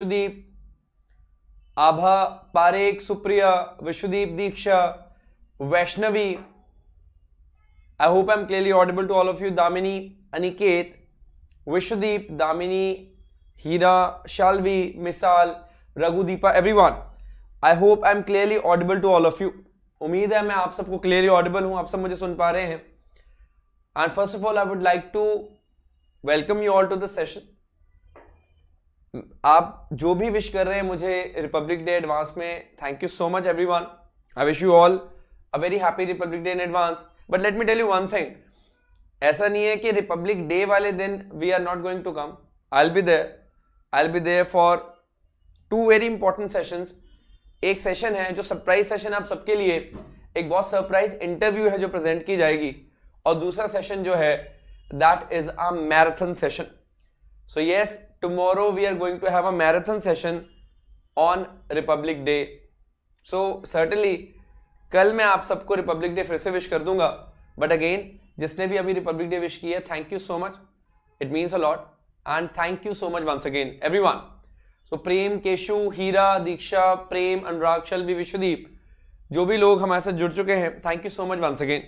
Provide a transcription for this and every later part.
Vishwadeep. Abha Parekh, Supriya, Vishwadeep Diksha, Vaishnavi. I hope I am clearly audible to all of you Damini, Aniket, Vishwadeep, Damini, Heera, Shalvi, Misal, Raghudeepa everyone I hope I am clearly audible to all of you उम्मीद है मैं आप सबको clearly Audible हूँ, आप सब मुझे सुन पा रहे हैं। And first of all I would like to welcome you all to the session आप जो भी विश कर रहे हैं मुझे रिपब्लिक डे एडवांस में thank you so much everyone I wish you all a very happy Republic Day in advance but let me tell you one thing ऐसा नहीं है कि रिपब्लिक डे वाले दिन we are not going to come I be there I be there for two very important sessions एक session है जो surprise session आप सबके लिए. एक बहुत सरप्राइज़ इंटरव्यू है जो प्रेजेंट की जाएगी. और दूसरा सेशन जो है that is a marathon session so yes tomorrow we are going to have a marathon session on Republic Day so certainly कल मैं आप सबको रिपब्लिक डे फिर से विश कर दूँगा. बट अगेन जिसने भी अभी रिपब्लिक डे विश किया thank you so much it means a lot and thank you so much once again everyone so Prem Keshu Heera Diksha Prem Anurag Shalvi Vishwadeep जो भी लोग हमारे साथ जुड़ चुके हैं thank you so much once again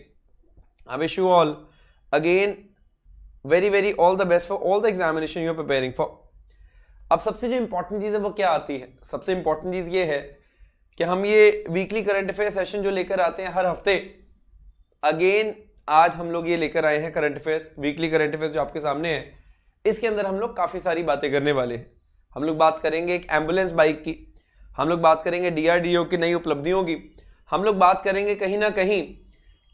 I wish you all again very very all the best for all the examination you are preparing for अब सबसे जो इंपॉर्टेंट चीज़ है, वो क्या आती है? सबसे इंपॉर्टेंट चीज़ ये है कि हम ये वीकली करंट अफेयर सेशन जो लेकर आते हैं हर हफ़्ते अगेन आज हम लोग ये लेकर आए हैं current affairs weekly current affairs जो आपके सामने है, इसके अंदर हम लोग काफ़ी सारी बातें करने वाले हैं। हम लोग बात करेंगे एक एंबुलेंस बाइक की, हम लोग बात करेंगे डीआरडीओ की नई उपलब्धियों की, हम लोग बात करेंगे कहीं ना कहीं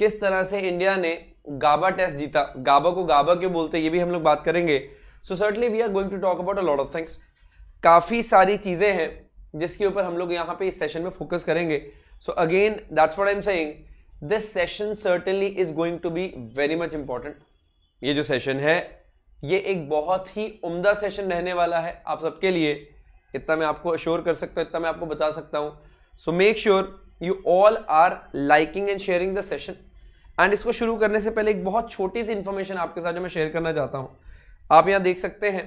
किस तरह से इंडिया ने गाबा टेस्ट जीता। गाबा को गाबा क्यों बोलते हैं, ये भी हम लोग बात करेंगे। So certainly we are going to talk about a lot of things काफ़ी सारी चीज़ें हैं जिसके ऊपर हम लोग यहाँ पे इस सेशन में फोकस करेंगे। So again that's what I am saying this session certainly is going to be very much important ये जो सेशन है, ये एक बहुत ही उम्दा सेशन रहने वाला है आप सबके लिए। इतना मैं आपको अश्योर कर सकता हूँ, इतना मैं आपको बता सकता हूँ। So make sure you all are liking and sharing the session and इसको शुरू करने से पहले एक बहुत छोटी सी इंफॉर्मेशन आपके साथ जो मैं शेयर करना चाहता हूँ। आप यहाँ देख सकते हैं।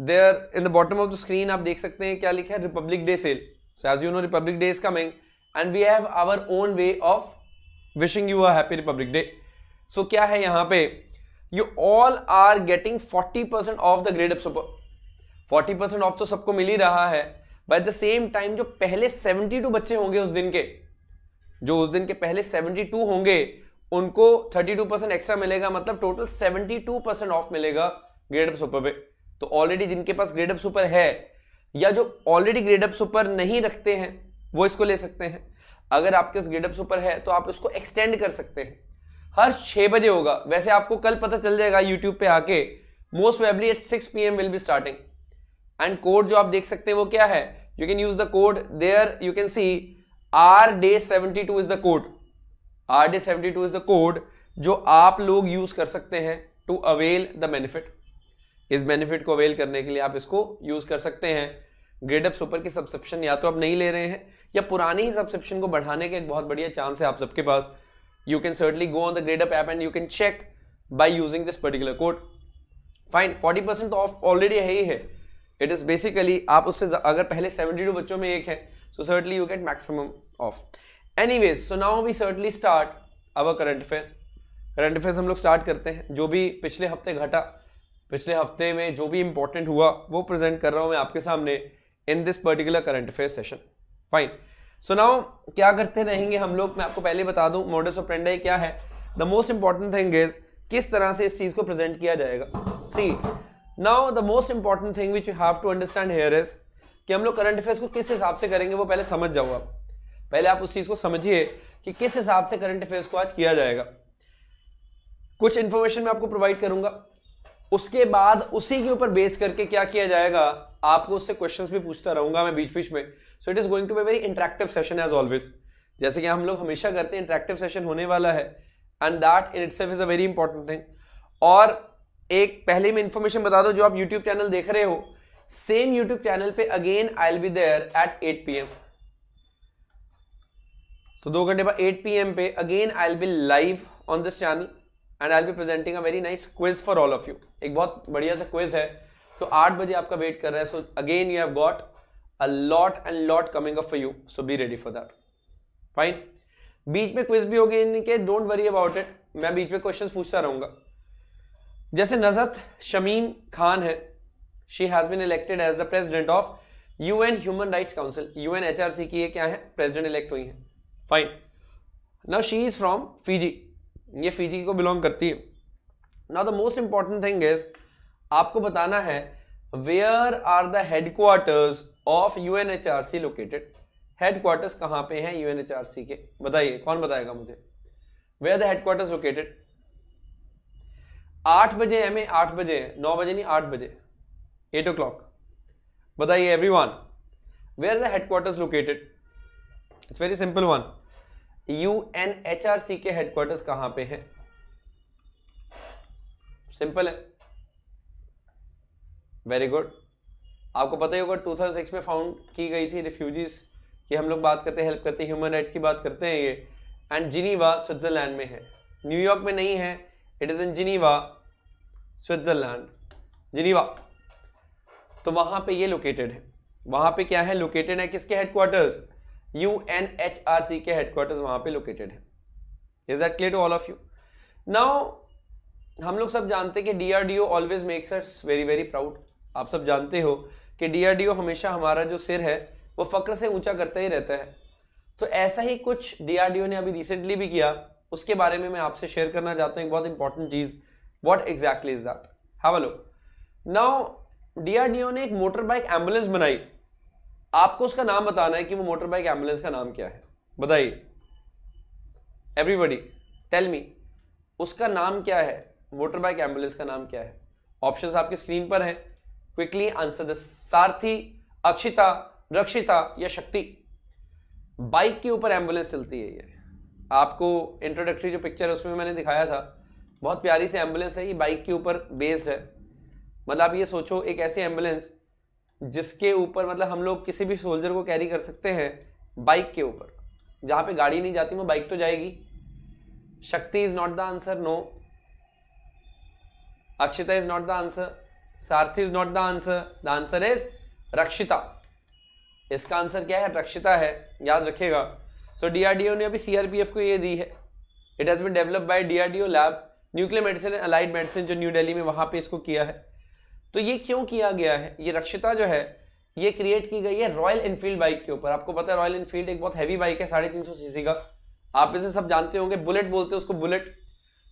There in the bottom of the screen आप देख सकते हैं क्या लिखा है? Republic Day sale so as you know Republic Day is coming and we have our own way of wishing you a happy Republic Day so क्या है यहाँ पे? You all are getting 40 percent of the Gradeup 40 percent of तो सबको मिल ही रहा है। By the same time जो पहले 72 बच्चे होंगे उस दिन के जो उस दिन के पहले 72 होंगे, उनको 32 परसेंट एक्स्ट्रा मिलेगा मतलब टोटल 72 परसेंट ऑफ़ मिलेगा ग्रेड अप सुपर पे। तो ऑलरेडी जिनके पास ग्रेड अप सुपर है, या जो ऑलरेडी ग्रेड अप सुपर नहीं रखते हैं, वो इसको ले सकते हैं। अगर आपके पास ग्रेड अप सुपर है तो आप इसको एक्सटेंड कर सकते हैं। हर छह बजे होगा। वैसे आपको कल पता चल जाएगा यूट्यूब पे आके most probably at six P M will be starting and code जो आप देख सकते हैं वो क्या है? You can use the code there you can see R day seventy two is the code R day seventy two is the code जो आप लोग यूज़ कर सकते हैं टू अवेल द बेनिफिट इस बेनिफिट को अवेल करने के लिए आप इसको यूज़ कर सकते हैं. ग्रेड अप सुपर की सब्सक्रिप्शन या तो आप नहीं ले रहे हैं या पुरानी ही सब्सक्रिप्शन को बढ़ाने का एक बहुत बढ़िया चांस है आप सबके पास. You can can go on the the GradeUp app and you can check by using this particular code. Fine, 40% of already है ही है. इट इज़ बेसिकली आप उससे अगर पहले 72 बच्चों में एक है so certainly you get maximum of anyways so now we certainly start our current affairs current affairs हम लोग स्टार्ट करते हैं। जो भी पिछले हफ़्ते घटा, पिछले हफ़्ते में जो भी इंपॉर्टेंट हुआ, वो प्रेजेंट कर रहा हूँ मैं आपके सामने in this particular current affair session fine so now क्या करते रहेंगे हम लोग? मैं आपको पहले बता दूँ मोडस ऑफ़ प्रेंडाई क्या है? The most important thing is किस तरह से इस चीज़ को प्रेजेंट किया जाएगा। See now the most important thing which you have to understand here is कि हम लोग करंट अफेयर्स को किस हिसाब से करेंगे, वो पहले समझ जाओ आप। पहले आप उस चीज़ को समझिए कि किस हिसाब से करंट अफेयर्स को आज किया जाएगा। कुछ इंफॉर्मेशन मैं आपको प्रोवाइड करूँगा। उसके बाद उसी के ऊपर बेस करके क्या किया जाएगा, आपको उससे क्वेश्चंस भी पूछता रहूँगा मैं बीच बीच में so it is going to be very interactive session as always जैसे कि हम लोग हमेशा करते हैं इंटरेक्टिव सेशन होने वाला है। And that in it is a very important thing और एक, पहले में इंफॉर्मेशन बता दो, जो आप यूट्यूब चैनल देख रहे हो सेम यूट्यूब चैनल पे again I be there at 8 P M so दो घंटे बाद 8 पी एम पे again I be live on this channel and I be presenting a very nice quiz for all of you एक बहुत बढ़िया सा quiz है। तो आठ बजे आपका वेट कर रहा है। So again you have got a lot and lot coming up for you so be ready for that fine बीच में क्विज भी होगी इनके। डोंट वरी अबाउट इट मैं बीच में क्वेश्चंस पूछता रहूँगा। जैसे नजत, शमीम, खान है। She has been elected as the president of UN Human Rights Council UN HRC की ये क्या है? प्रेसिडेंट इलेक्ट हुई है। Fine now she is from Fiji ये फीजी को बिलोंग करती है। Now the most important thing is आपको बताना है where are the headquarters of UNHRC located headquarters कहाँ पे हैं यूएनएचआरसी के? बताइए, कौन बताएगा मुझे? वेयर द हेडक्वार्टर्स लोकेटेड आठ बजे एम ए आठ बजे नौ बजे नहीं, आठ बजे। एट ओ क्लॉक बताइए every one where the headquarters located it's very simple one U N H R C के हेडक्वार्टर्स कहाँ पे हैं? सिंपल है. वेरी गुड आपको पता ही होगा 2006 में फाउंड की गई थी रिफ्यूजीज की हम लोग बात करते हैं हेल्प करते हैं ह्यूमन राइट्स की बात करते हैं ये. एंड जिनीवा स्विट्जरलैंड में है. न्यूयॉर्क में नहीं है. It is in Geneva Switzerland Geneva तो वहाँ पे ये लोकेटेड है। वहाँ पे क्या है? लोकेटेड है किसके headquarters U N H R C के हेडक्वार्टर्स वहाँ पे लोकेटेड है। Is that clear to all of you now हम लोग सब जानते हैं कि DRDO always makes us very very proud आप सब जानते हो कि डीआरडीओ हमेशा हमारा जो सिर है, वो फक्र से ऊँचा करता ही रहता है। तो ऐसा ही कुछ डीआरडीओ ने अभी रिसेंटली भी किया। उसके बारे में मैं आपसे शेयर करना चाहता हूँ। एक बहुत important cheese. What exactly is that have a now DRDO ने एक मोटर बाइक एंबुलेंस बनाई। आपको उसका नाम बताना है कि वो मोटर बाइक एंबुलेंस का नाम क्या है। बताइए। एवरीबडी टेल मी उसका नाम क्या है? मोटर बाइक एंबुलेंस का नाम क्या है? ऑप्शंस आपकी स्क्रीन पर है। क्विकली आंसर द सारथी, अक्षिता, रक्षिता या शक्ति। बाइक के ऊपर एंबुलेंस चलती है ये। आपको इंट्रोडक्टरी जो पिक्चर है, उसमें मैंने दिखाया था। बहुत प्यारी सी एंबुलेंस है, ये बाइक के ऊपर बेस्ड है। मतलब आप ये सोचो, एक ऐसी एंबुलेंस जिसके ऊपर मतलब हम लोग किसी भी सोल्जर को कैरी कर सकते हैं बाइक के ऊपर। जहाँ पे गाड़ी नहीं जाती, वो बाइक तो जाएगी। Shakti is not the answer no Akshita is not the answer Sarathi is not the answer the answer is Rakshita. इसका आंसर क्या है? रक्षिता है। याद रखिएगा। सो डीआरडीओ ने अभी सीआरपीएफ को ये दी है। It has been develop by DRDO lab nuclear medicine and allied medicine जो न्यू दिल्ली में वहाँ पे इसको किया है। तो ये क्यों किया गया है? ये रक्षिता जो है ये क्रिएट की गई है रॉयल इनफील्ड बाइक के ऊपर। आपको पता है रॉयल इनफील्ड एक बहुत हैवी बाइक है साढ़े तीन सौ सीसी का। आप इसे सब जानते होंगे बुलेट बोलते हैं उसको बुलेट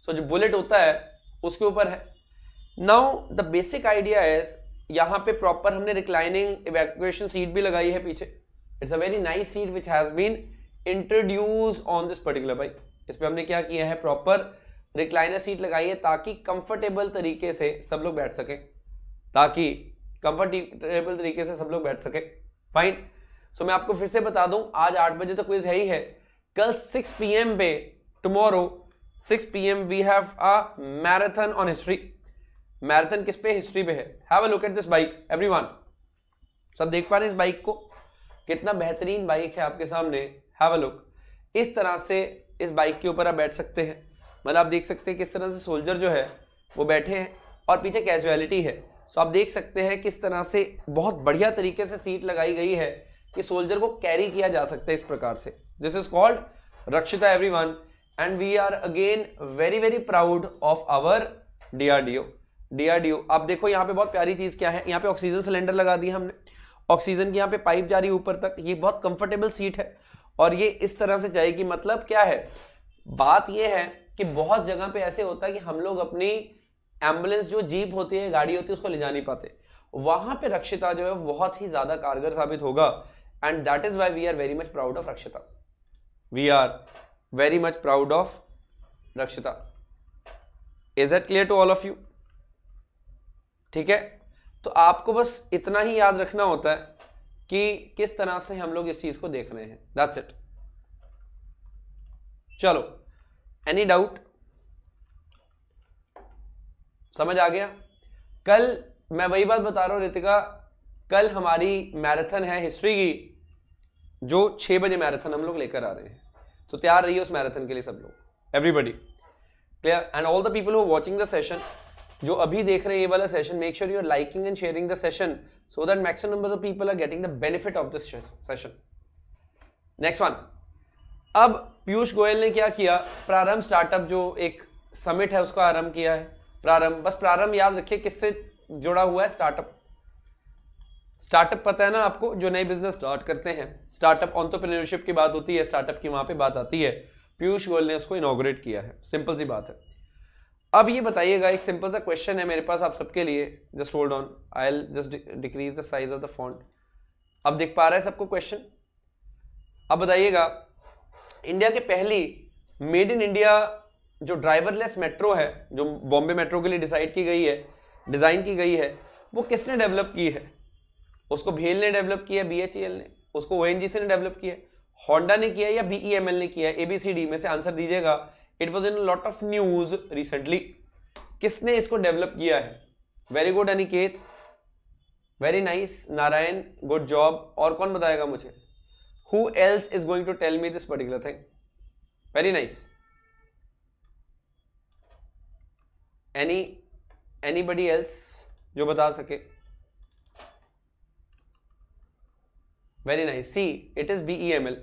सो so, जो बुलेट होता है उसके ऊपर है। Now the basic idea is यहाँ पे प्रॉपर हमने रिक्लाइनिंग इवैक्यूएशन सीट भी लगाई है पीछे। It's a very nice seat which has been introduce on this particular bike इस पर हमने क्या किया है? प्रॉपर रिक्लाइनर सीट लगाई है ताकि कंफर्टेबल तरीके से सब लोग बैठ सके। ताकि कंफर्टेबल तरीके से सब लोग बैठ सके। फाइन सो मैं आपको फिर से बता दूँ, आज आठ बजे तो क्विज है ही है। कल सिक्स पी पे tomorrow six P M we have a marathon on history marathon किस पे? हिस्ट्री पे है। Have a look at this bike everyone सब देख पा रहे हैं इस बाइक को? कितना बेहतरीन बाइक है आपके सामने। हैव अ लुक इस तरह से इस बाइक के ऊपर आप बैठ सकते हैं। मतलब आप देख सकते हैं किस तरह से सोल्जर जो है, वो बैठे हैं और पीछे कैजुअलिटी है। सो आप देख सकते हैं किस तरह से बहुत बढ़िया तरीके से सीट लगाई गई है कि सोल्जर को कैरी किया जा सकता है इस प्रकार से। This is called Rakshita every one and we are again very very proud of our DRDO DRDO आप देखो यहाँ पे बहुत प्यारी चीज़ क्या है? यहाँ पे ऑक्सीजन सिलेंडर लगा दिया हमने। ऑक्सीजन की यहाँ पे पाइप जा रही है ऊपर तक। ये बहुत कंफर्टेबल सीट है। और ये इस तरह से जाएगी मतलब क्या है? बात यह है कि बहुत जगह पे ऐसे होता है कि हम लोग अपनी एंबुलेंस जो जीप होती है, गाड़ी होती है, उसको ले जा नहीं पाते। वहाँ पे रक्षिता जो है बहुत ही ज़्यादा कारगर साबित होगा। And that is why we are very much proud of Rakshita. We are very much proud of Rakshita. Is it clear to all of you ठीक है? तो आपको बस इतना ही याद रखना होता है कि किस तरह से हम लोग इस चीज़ को देख रहे हैं। दैट्स इट चलो। एनी डाउट समझ आ गया? कल मैं वही बात बता रहा हूँ, रितिका। कल हमारी मैराथन है हिस्ट्री की, जो छह बजे मैराथन हम लोग लेकर आ रहे हैं। तो तैयार रहिए उस मैराथन के लिए सब लोग। Everybody clear and all the people who watching the session जो अभी देख रहे हैं ये वाला session make sure you are liking and sharing the session so that maximum number of people are getting the benefit of this session next one अब पीयूष गोयल ने क्या किया? प्रारंभ स्टार्टअप जो एक समिट है, उसका आरंभ किया है। प्रारंभ, बस प्रारंभ याद रखिए किससे जुड़ा हुआ है स्टार्टअप स्टार्टअप पता है ना आपको, जो नए बिज़नेस स्टार्ट करते हैं। स्टार्टअप ऑन्टरप्रेन्योरशिप की बात होती है स्टार्टअप की वहाँ पे बात आती है। पीयूष गोयल ने उसको इनोग्रेट किया है। सिंपल सी बात है। अब ये बताइएगा, एक सिंपल सा क्वेश्चन है मेरे पास आप सबके लिए। Just hold on I just decrease the size of the font अब देख पा रहा है सबको क्वेश्चन अब बताइएगा इंडिया के पहली मेड इन इंडिया जो ड्राइवरलेस मेट्रो है, जो बॉम्बे मेट्रो के लिए डिसाइड की गई है डिज़ाइन की गई है, वो किसने डेवलप की है? उसको भेल ने डेवलप किया बी e ने, उसको ओ एन जी सी ने डेवलप किया होंडा ने किया या बीईएमएल e ने किया एबीसीडी में से आंसर दीजिएगा। It was in lot of news recently किसने इसको डेवलप किया है? Very good Aniket very nice Narayan good job और कौन बताएगा मुझे? Who else is going to tell me this particular thing very nice any anybody else जो बता सके? Very nice see it is B E M L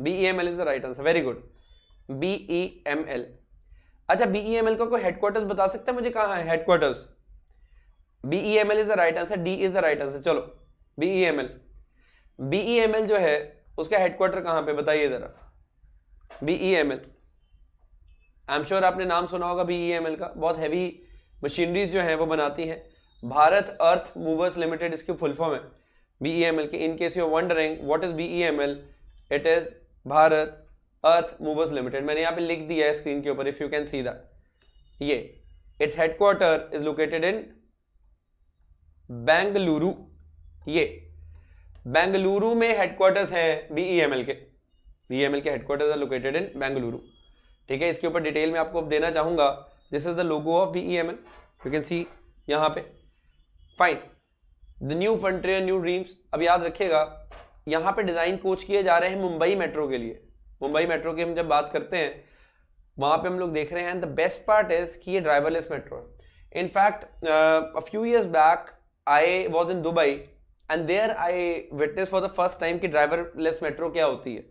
B E M L is the right answer very good B E M L अच्छा be M L का कोई headquarters बता सकते हैं? मुझे कहा है headquarters B E M L is the right answer D is the right answer चलो B E M L B E M L जो है, उसका हेडक्वार्टर कहाँ पे? बताइए जरा. B E M L I am sure आपने नाम सुना होगा बीई एम एल का। बहुत हैवी मशीनरीज जो है वो बनाती हैं। भारत अर्थ मूवर्स लिमिटेड इसकी फुल फॉर्म है। BEML के। In case you wondering what is BEML it is Bharat Earth Movers Limited मैंने यहाँ पे लिख दिया है स्क्रीन के ऊपर if you can see that ये। It's headquarter is located in Bengaluru ये। बेंगलुरु में हेडक्वार्टर्स है बीईएमएल के। बीईएमएल के headquarters are located in Bengaluru ठीक है? इसके ऊपर डिटेल में आपको अब देना चाहूँगा। This is the logo of BEML you can see यहाँ पे। Fine the new frontier new dreams अब याद रखिएगा, यहाँ पे डिज़ाइन कोच किए जा रहे हैं मुंबई मेट्रो के लिए। मुंबई मेट्रो की हम जब बात करते हैं, वहाँ पे हम लोग देख रहे हैं द बेस्ट पार्ट इज़ कि ये ड्राइवरलेस मेट्रो है। In fact a few years back I was in Dubai and there I witness for the first time कि ड्राइवरलेस मेट्रो क्या होती है।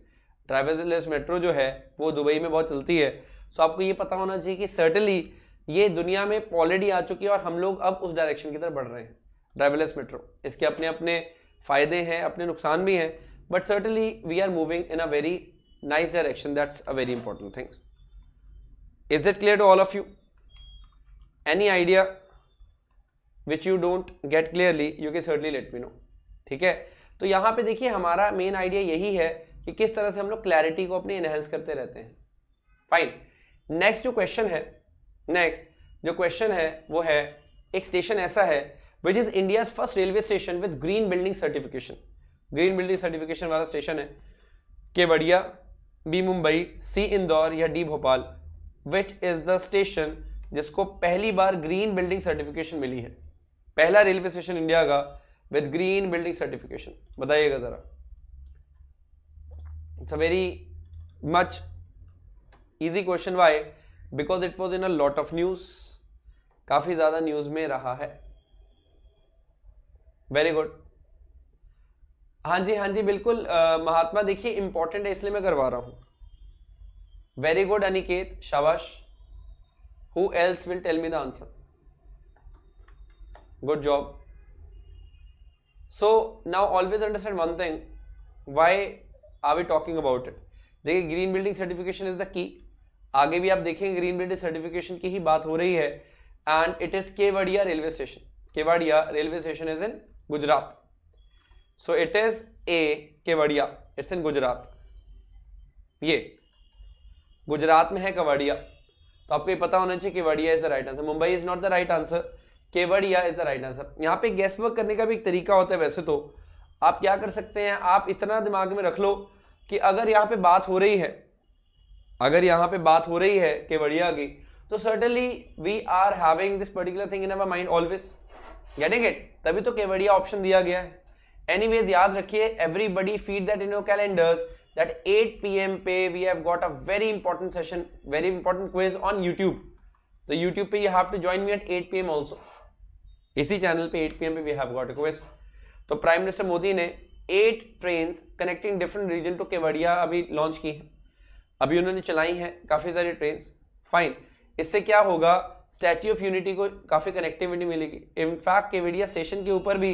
ड्राइवरलेस मेट्रो जो है, वो दुबई में बहुत चलती है। सो आपको ये पता होना चाहिए कि सर्टनली ये दुनिया में ऑलरेडी आ चुकी है और हम लोग अब उस डायरेक्शन की तरफ़ बढ़ रहे हैं। ड्राइवरलेस मेट्रो इसके अपने अपने फ़ायदे हैं, अपने नुकसान भी हैं but certainly we are moving in a very nice direction that's a very important things is it clear to all of you any idea which you don't get clearly you can certainly let me know ठीक है? तो यहाँ पे देखिए, हमारा main idea यही है कि किस तरह से हम लोग क्लैरिटी को अपनी एनहेंस करते रहते हैं। फाइन नेक्स्ट जो क्वेश्चन है नेक्स्ट जो क्वेश्चन है, वो है, एक स्टेशन ऐसा है which is India first railway station with green building certification green building certification वाला स्टेशन है, केवड़िया, बी मुंबई, सी इंदौर या D Bhopal which is the station जिसको पहली बार ग्रीन बिल्डिंग सर्टिफिकेशन मिली है। पहला रेलवे स्टेशन इंडिया का विद ग्रीन बिल्डिंग सर्टिफिकेशन बताइएगा जरा। It's a very much easy question why because it was in a lot of news काफ़ी ज़्यादा न्यूज़ में रहा है। वेरी गुड हाँ जी हाँ जी बिल्कुल आ, महात्मा देखिए इंपॉर्टेंट है इसलिए मैं करवा रहा हूँ। वेरी गुड अनिकेत शाबाश। Who else will tell me the answer good job so now always understand one thing why are we talking about it देखिए green building certification is the key आगे भी आप देखेंगे ग्रीन बिल्डिंग सर्टिफिकेशन की ही बात हो रही है। And it is Kevadia railway station Kevadia railway station is in Gujarat so it is a Kevadia it's in Gujarat ये गुजरात में है कवाड़िया तो आपको ये पता होना चाहिए Kevadia is the right answer Mumbai is not the right answer Kevadia is the right answer यहाँ पे गैस वर्क करने का भी एक तरीका होता है वैसे तो। आप क्या कर सकते हैं? आप इतना दिमाग में रख लो कि अगर यहाँ पे बात हो रही है, अगर यहाँ पे बात हो रही है केवड़िया की तो certainly we are having this particular thing in our mind always getting it तभी तो केवड़िया ऑप्शन दिया गया है। एनीवेज याद रखिए everybody feed that in your calendars that 8 PM पे we have got a very important session very important quiz on YouTube तो YouTube पे you have to join me at 8 PM also इसी channel पे 8 PM पे we have got a quest तो prime minister Modi ने eight train connecting different region to Kevadia अभी launch की है। अभी उन्होंने चलाई हैं काफ़ी सारी ट्रेन फाइन इससे क्या होगा? स्टैच्यू ऑफ़ यूनिटी को काफ़ी कनेक्टिविटी मिलेगी। इनफैक्ट केवड़िया स्टेशन के ऊपर भी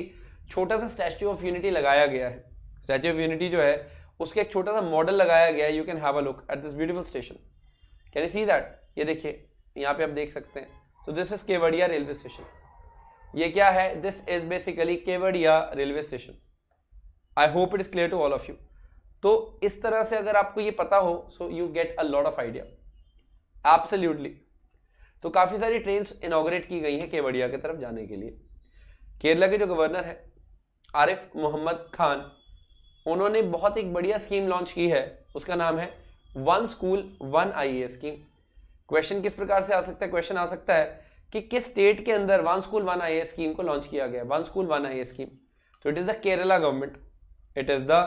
छोटा सा स्टैच्यू ऑफ़ यूनिटी लगाया गया है। स्टैच्यू ऑफ़ यूनिटी जो है, उसके एक छोटा सा मॉडल लगाया गया है। You can have a look at this beautiful station can you see that ये देखिए, यहाँ पे आप देख सकते हैं। So this is Kevadia railway station ये क्या है? This is basically Kevadia railway station I hope it is clear to all of you तो इस तरह से अगर आपको ये पता हो so you get a lot of idea absolutely तो काफ़ी सारी ट्रेन इनोग्रेट की गई हैं केवड़िया की तरफ़ जाने के लिए. केरला के जो गवर्नर है, आरिफ मोहम्मद खान, उन्होंने बहुत एक बढ़िया स्कीम लॉन्च की है. उसका नाम है one school one I scheme question किस प्रकार से आ सकता है? क्वेश्चन आ सकता है कि किस स्टेट के अंदर one school one I scheme को लॉन्च किया गया? One school one I scheme तो it is the Kerala government it is the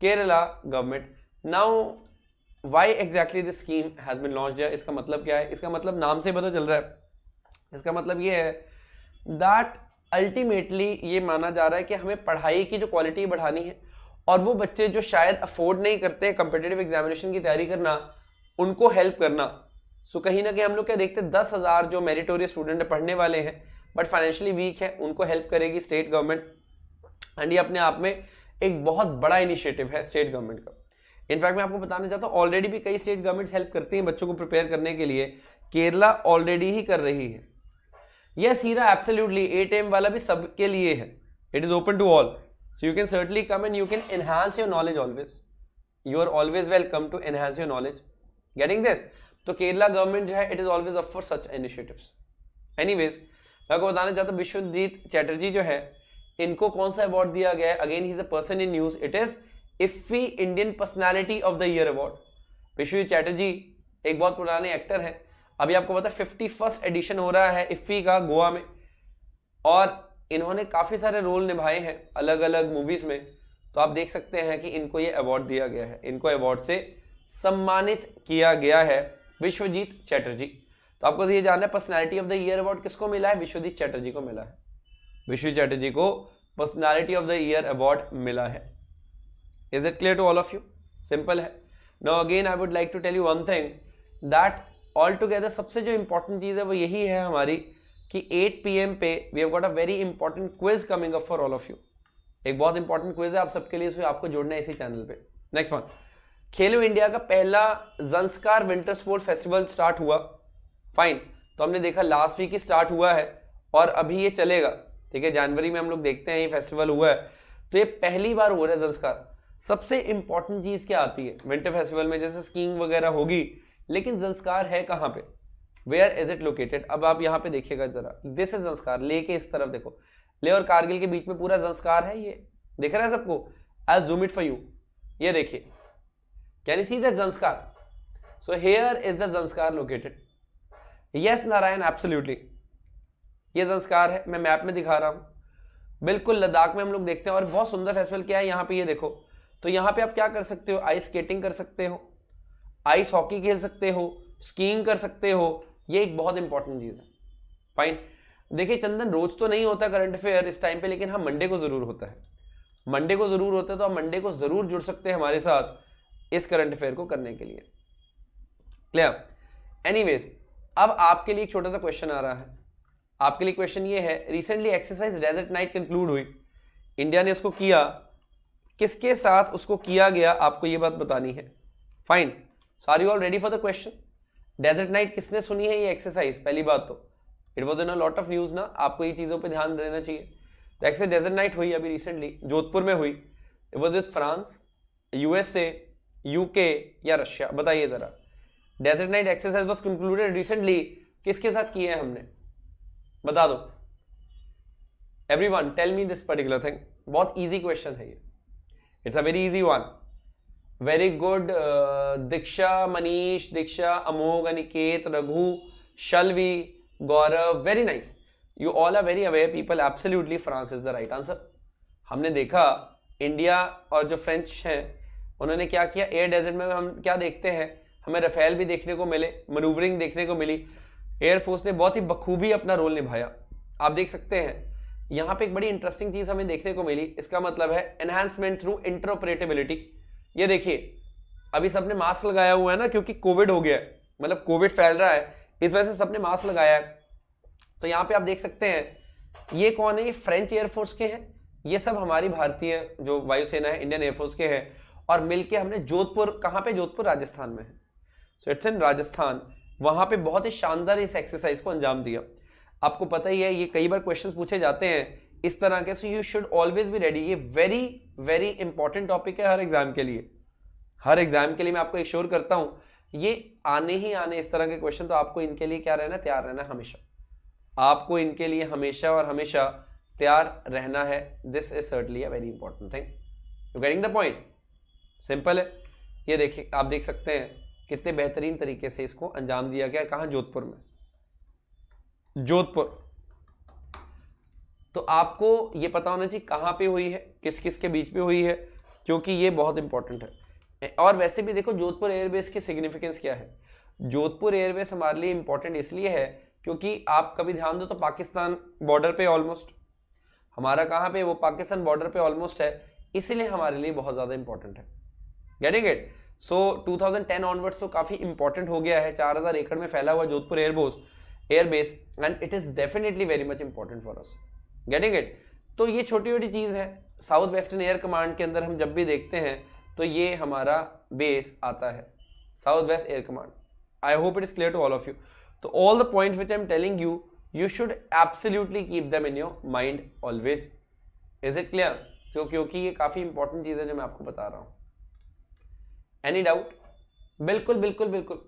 Kerala government now why exactly this scheme has been launched इसका मतलब क्या है? इसका मतलब नाम से पता चल रहा है। इसका मतलब ये है दैट अल्टीमेटली ये माना जा रहा है कि हमें पढ़ाई की जो क्वालिटी बढ़ानी है और वो बच्चे जो शायद अफोर्ड नहीं करते कंपिटेटिव एग्जामिनेशन की तैयारी करना, उनको हेल्प करना सो कहीं ना कहीं हम लोग क्या देखते हैं, दस हज़ार जो मेरिटोरियस स्टूडेंट पढ़ने वाले हैं बट फाइनेंशियली वीक है, उनको हेल्प करेगी स्टेट गवर्नमेंट एंड ये अपने आप में एक बहुत बड़ा इनिशिएटिव है स्टेट गवर्नमेंट का. इनफैक्ट मैं आपको बताना चाहता हूँ ऑलरेडी भी कई स्टेट गवर्नमेंट्स हेल्प करती हैं बच्चों को प्रिपेयर करने के लिए. केरला ऑलरेडी ही कर रही है. यस हीरा एब्सोल्युटली एम वाला भी सबके लिए है. It is open to all So, you can certainly come and you can enhance your knowledge always. You are always welcome to enhance your knowledge. Getting this? तो Kerala government जो है it is always up for such initiatives anyways मैं आपको बताना चाहता हूँ, विश्वजीत चैटर्जी जो है, इनको कौन सा अवार्ड दिया गया है? Again he is a person in news it is IFFI Indian personality of the year award Biswajit Chatterjee एक बहुत पुराने एक्टर हैं। अभी आपको पता है फिफ्टी फ़र्स्ट एडिशन हो रहा है इफ्फी का गोवा में। और इन्होंने काफ़ी सारे रोल निभाए हैं अलग अलग मूवीज़ में। तो आप देख सकते हैं कि इनको ये अवार्ड दिया गया है। इनको अवार्ड से सम्मानित किया गया है। विश्वजीत चैटर्जी। तो आपको ये जानना है personality of the year award किसको मिला है? विश्वजीत चैटर्जी को मिला है। विश्वजीत चैटर्जी को personality of the year award मिला है। Is it clear to all of you simple है। No again I would like to tell you one thing that all together सबसे जो इंपॉर्टेंट चीज़ है, वो यही है हमारी कि 8 पीएम पे we have got a very important quiz coming up for all of you एक बहुत इंपॉर्टेंट क्विज है, आप सबके लिए इसमें आपको जोड़ना है इसी चैनल पे। नेक्स्ट वन खेलो इंडिया का पहला Zanskar winter sport festival start हुआ। फाइन तो हमने देखा लास्ट वीक ही स्टार्ट हुआ है और अभी ये चलेगा। ठीक है, जनवरी में हम लोग देखते हैं ये फेस्टिवल हुआ है। तो ये पहली बार हो रहा है जंस्कार सबसे इंपॉर्टेंट चीज़ क्या आती है? विंटर फेस्टिवल में जैसे स्कीइंग वगैरह होगी, लेकिन जंस्कार है कहाँ पे? वेयर इज़ इट लोकेटेड अब आप यहाँ पे देखिएगा जरा। दिस इज़ जंस्कार ले के इस तरफ़ देखो। ले और कारगिल के बीच में पूरा जंस्कार है ये। दिख रहा है सबको? I zoom it for you ये देखिए। Can you see that Zanskar so here is the Zanskar located yes Narayan absolutely ये संस्कार है, मैं मैप में दिखा रहा हूँ। बिल्कुल लद्दाख में हम लोग देखते हैं और बहुत सुंदर फेस्टिवल क्या है, यहाँ पे ये देखो। तो यहाँ पे आप क्या कर सकते हो? आइस स्केटिंग कर सकते हो। आइस हॉकी खेल सकते हो। स्कीइंग कर सकते हो। ये एक बहुत इंपॉर्टेंट चीज़ है। फाइन देखिए, चंदन रोज तो नहीं होता करंट अफेयर इस टाइम पे, लेकिन हाँ मंडे को ज़रूर होता है। मंडे को ज़रूर होता है तो आप मंडे को ज़रूर जुड़ सकते हैं हमारे साथ। इस करंट अफेयर को करने के लिए। क्लियर एनीवेज अब आपके लिए एक छोटा सा क्वेश्चन आ रहा है। आपके लिए क्वेश्चन ये है recently exercise desert knight conclude हुई। इंडिया ने उसको किया। किसके साथ उसको किया गया, आपको ये बात बतानी है। Fine are you all ready for the question desert knight किसने सुनी है ये एक्सरसाइज पहली बात तो। It was in lot of news ना। आपको ये चीज़ों पे ध्यान देना चाहिए। तो एक्से डेजर्ट नाइट हुई अभी रिसेंटली जोधपुर में हुई। It was with France USA UK या रशिया बताइए जरा। Desert knight exercise was concluded recently किसके साथ किए हैं हमने? बता दो। Every one tell me this particular thing बहुत ईजी क्वेश्चन है ये। It's a very easy one very good Diksha, Manish, Diksha, Amogh, Aniket, Raghu, Shalvi, Gaurav very nice you all are very aware people absolutely France is the right answer हमने देखा India और जो French हैं उन्होंने क्या किया? Air desert में हम क्या देखते हैं? हमें रफेल भी देखने को मिले मनूवरिंग देखने को मिली। एयरफोर्स ने बहुत ही बखूबी अपना रोल निभाया। आप देख सकते हैं, यहाँ पे एक बड़ी इंटरेस्टिंग चीज़ हमें देखने को मिली। इसका मतलब है एनहांसमेंट थ्रू इंटरऑपरेटेबिलिटी ये देखिए, अभी सबने मास्क लगाया हुआ है ना, क्योंकि कोविड हो गया है। मतलब कोविड फैल रहा है, इस वजह से सबने मास्क लगाया है। तो यहाँ पे आप देख सकते हैं, ये कौन है? ये फ्रेंच एयरफोर्स के हैं। ये सब हमारी भारतीय जो वायुसेना है इंडियन एयरफोर्स के हैं। और मिलके हमने जोधपुर, कहाँ पे? जोधपुर राजस्थान में है। So it's in Rajasthan. वहाँ पे बहुत ही शानदार इस एक्सरसाइज को अंजाम दिया। आपको पता ही है, ये कई बार क्वेश्चन पूछे जाते हैं। इस तरह के so you should always be ready ये वेरी वेरी इंपॉर्टेंट टॉपिक है हर एग्ज़ाम के लिए। हर एग्ज़ाम के लिए मैं आपको एक श्योर करता हूँ, ये आने ही आने इस तरह के क्वेश्चन तो आपको इनके लिए क्या रहना? तैयार रहना हमेशा। आपको इनके लिए हमेशा और हमेशा तैयार रहना है। This is certainly a very important thing you getting the point simple है। ये देखिए, आप देख सकते हैं कितने बेहतरीन तरीके से इसको अंजाम दिया गया कहा? जोधपुर में। जोधपुर। तो आपको ये पता होना चाहिए कहाँ पे हुई है किस किस के बीच पे हुई है, क्योंकि ये बहुत इंपॉर्टेंट है। और वैसे भी देखो, जोधपुर एयरबेस की सिग्निफिकेंस क्या है? जोधपुर एयरबेस हमारे लिए इंपॉर्टेंट इसलिए है क्योंकि आप कभी ध्यान दो तो पाकिस्तान बॉर्डर पे ऑलमोस्ट हमारा कहाँ पे? वो पाकिस्तान बॉर्डर पे ऑलमोस्ट है, इसलिए हमारे लिए बहुत ज़्यादा इंपॉर्टेंट है। गेटिंग इट सो 2010 ऑनवर्ड्स तो काफ़ी इंपॉर्टेंट हो गया है। 4000 एकड़ में फैला हुआ Jodhpur airbase airbase and it is definitely very much important for us getting it तो ये छोटी छोटी चीज़ है। साउथ वेस्टर्न एयर कमांड के अंदर हम जब भी देखते हैं तो ये हमारा बेस आता है। South west air command I hope it is clear to all of you तो all the point which I am telling you you should absolutely keep them in your mind always is it clear क्योंकि ये काफ़ी important चीज़ है जो मैं आपको बता रहा हूँ। एनी डाउट बिल्कुल बिल्कुल बिल्कुल।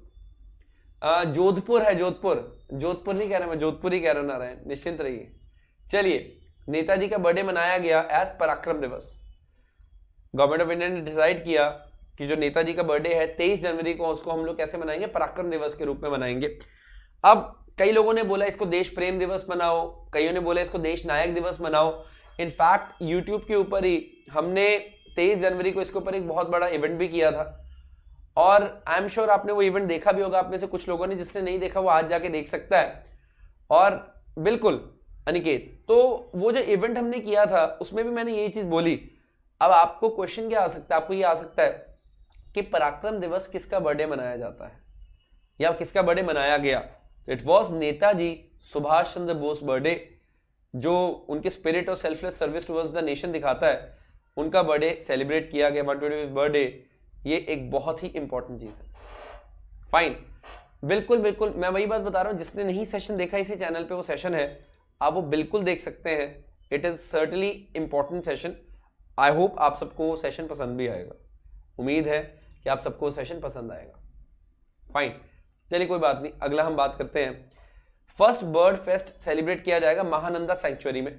जोधपुर है, जोधपुर। जोधपुर नहीं कह रहा मैं, जोधपुर ही कह रहा नारायण। निश्चिंत रहिए। चलिए, नेताजी का बर्थडे मनाया गया as Parakram Diwas. Government of India ने डिसाइड किया कि जो नेताजी का बर्थडे है, तेईस जनवरी को उसको हम लोग कैसे मनाएँगे? पराक्रम दिवस के रूप में मनाएँगे। अब कई लोगों ने बोला इसको देश प्रेम दिवस मनाओ। कईयों ने बोला इसको देश नायक दिवस मनाओ। इनफैक्ट यूट्यूब के ऊपर ही हमने तेईस जनवरी को इसके ऊपर एक बहुत बड़ा इवेंट भी किया था। और आई एम श्योर आपने वो इवेंट देखा भी होगा, आप में से कुछ लोगों ने जिसने नहीं देखा, वो आज जाके देख सकता है। और बिल्कुल, अनिकेत तो वो जो इवेंट हमने किया था, उसमें भी मैंने यही चीज़ बोली। अब आपको क्वेश्चन क्या आ सकता है? आपको ये आ सकता है कि पराक्रम दिवस किसका बर्थडे मनाया जाता है? या किसका बर्थडे मनाया गया? तो it was Netaji Subhash Chandra Bose birthday जो उनके स्पिरिट और selfless service towards the nation दिखाता है। उनका बर्थडे सेलिब्रेट किया गया बर्थडे ये एक बहुत ही इंपॉर्टेंट चीज़ है। फाइन बिल्कुल बिल्कुल, मैं वही बात बता रहा हूँ, जिसने नहीं सेशन देखा इसी चैनल पे वो सेशन है, आप वो बिल्कुल देख सकते हैं। It is certainly important session I hope आप सबको वो सेशन पसंद भी आएगा। उम्मीद है कि आप सबको सेशन पसंद आएगा। फाइन चलिए, कोई बात नहीं, अगला हम बात करते हैं। फ़र्स्ट बर्ड फेस्ट सेलिब्रेट किया जाएगा महानंदा सेंचुरी में।